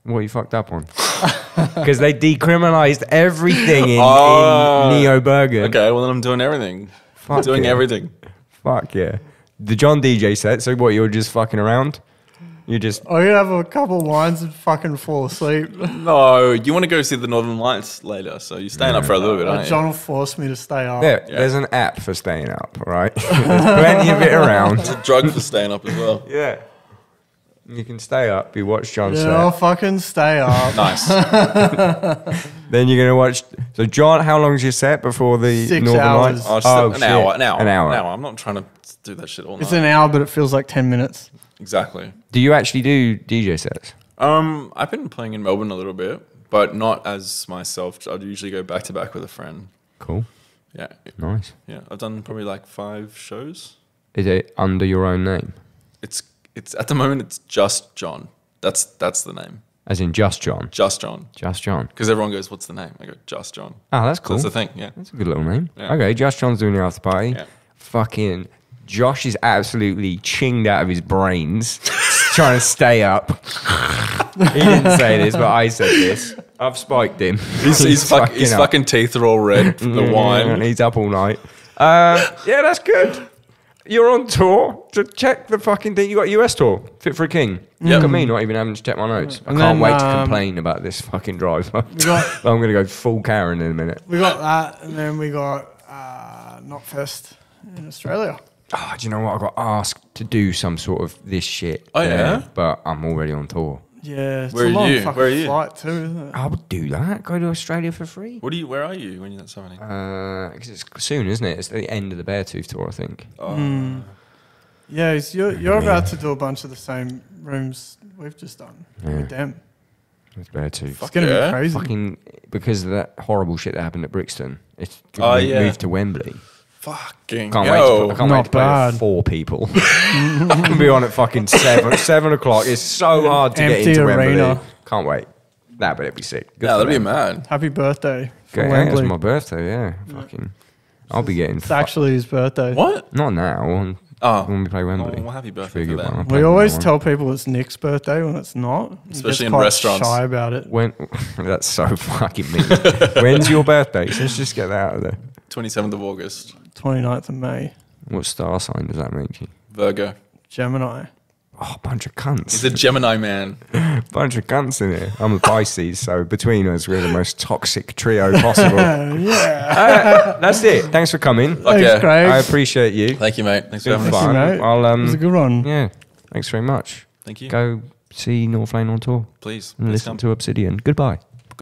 What you fucked up on? Because they decriminalized everything in, Oh. in Neo Bergen. Okay, well then I'm doing everything. Fuck doing yeah. everything. Fuck yeah. The Jon DJ set. So what? You're just fucking around. You just I'm gonna have a couple of wines and fucking fall asleep. No, you want to go see the Northern Lights later, so you're staying up for a little bit, Uh, aren't you? Jon will force me to stay up. there. Yeah. There's an app for staying up. all Right. There's plenty of it around. It's a drug for staying up as well. Yeah. You can stay up. You watch Jon Yeah, set. I'll fucking stay up. Nice. Then you're gonna watch. So Jon, how long's your set before the Six Northern hours. Lights? Oh, just Oh, an shit. hour, an hour, An hour. An hour. I'm not trying to do that shit all night. It's an hour, but it feels like ten minutes. exactly. Do you actually do DJ sets? Um, I've been playing in Melbourne a little bit, but not as myself. I'd usually go back to back with a friend. Cool. Yeah, Nice. yeah. I've done probably like five shows. Is it under your own name? It's it's at the moment it's just Jon. That's that's the name. As in just Jon? Just Jon. Just Jon. Because everyone goes, "What's the name?" I go, "Just Jon." Oh, that's So cool. That's the thing. Yeah. That's a good little name. Yeah. Okay, Josh Jon's doing the after party. Yeah. Fucking Josh is absolutely chinged out of his brains trying to stay up. he didn't say this, but I said this. I've spiked him. He's, he's, fuck, his up. fucking teeth are all red from the wine. and he's up all night. Uh, yeah, that's good. You're on tour. To check the fucking thing. You got a US tour. Fit for a King. Look at me not even having to check my notes. I And can't then, wait to um, complain about this fucking drive. I'm going to go full Karen in a minute. We got that, and then we got uh, Knotfest in Australia. Oh, do you know what? I got asked to do some sort of this shit. Oh, there, yeah? But I'm already on tour. Yeah, it's Where a are long you? fucking Where are you? flight too, isn't it? I would do that. Go to Australia for free. What do you? Where are you when you're that's uh, happening? Because it's soon, isn't it? It's the end of the Beartooth tour, I think. Oh. Hmm. Yeah, it's, you're, you're about to do a bunch of the same rooms we've just done Yeah. with them. It's Beartooth. It's gonna yeah. be crazy. Fucking because of that horrible shit that happened at Brixton. It's Oh, moved, yeah. moved to Wembley. Fucking Can't yo. wait. To, I can't wait to play with bad. four people. I can be on at fucking seven seven o'clock. It's so hard to Empty get into Wembley. arena. Can't wait. Nah, but it'd be sick. Good yeah, for that'd be them. mad. Happy birthday for Okay, yeah, it's Wembley. my birthday. Yeah, fucking. I'll be getting. It's actually his birthday. What? Not now. On, Oh. when we play Wembley. Oh, well, happy birthday Should be a for good them. one. I'll play We always one. tell people it's Nick's birthday when it's not. He gets Especially in quite restaurants. Shy about it. When that's so fucking mean. When's your birthday? So let's just get that out of there. 27th of August. 29th of May. What star sign does that make you? Virgo. Gemini. Oh, a bunch of cunts. He's a Gemini man. bunch of cunts in here. I'm a Pisces, so between us, we're the most toxic trio possible. yeah. Uh, that's it. Thanks for coming. Fuck Thanks, yeah. Craig. I appreciate you. Thank you, mate. Thanks for Been having us. fun. mate. I'll, it was a um, good one. yeah, thanks very much. Thank you. Go see Northlane on tour Please. and Please listen come. to Obsidian. Goodbye.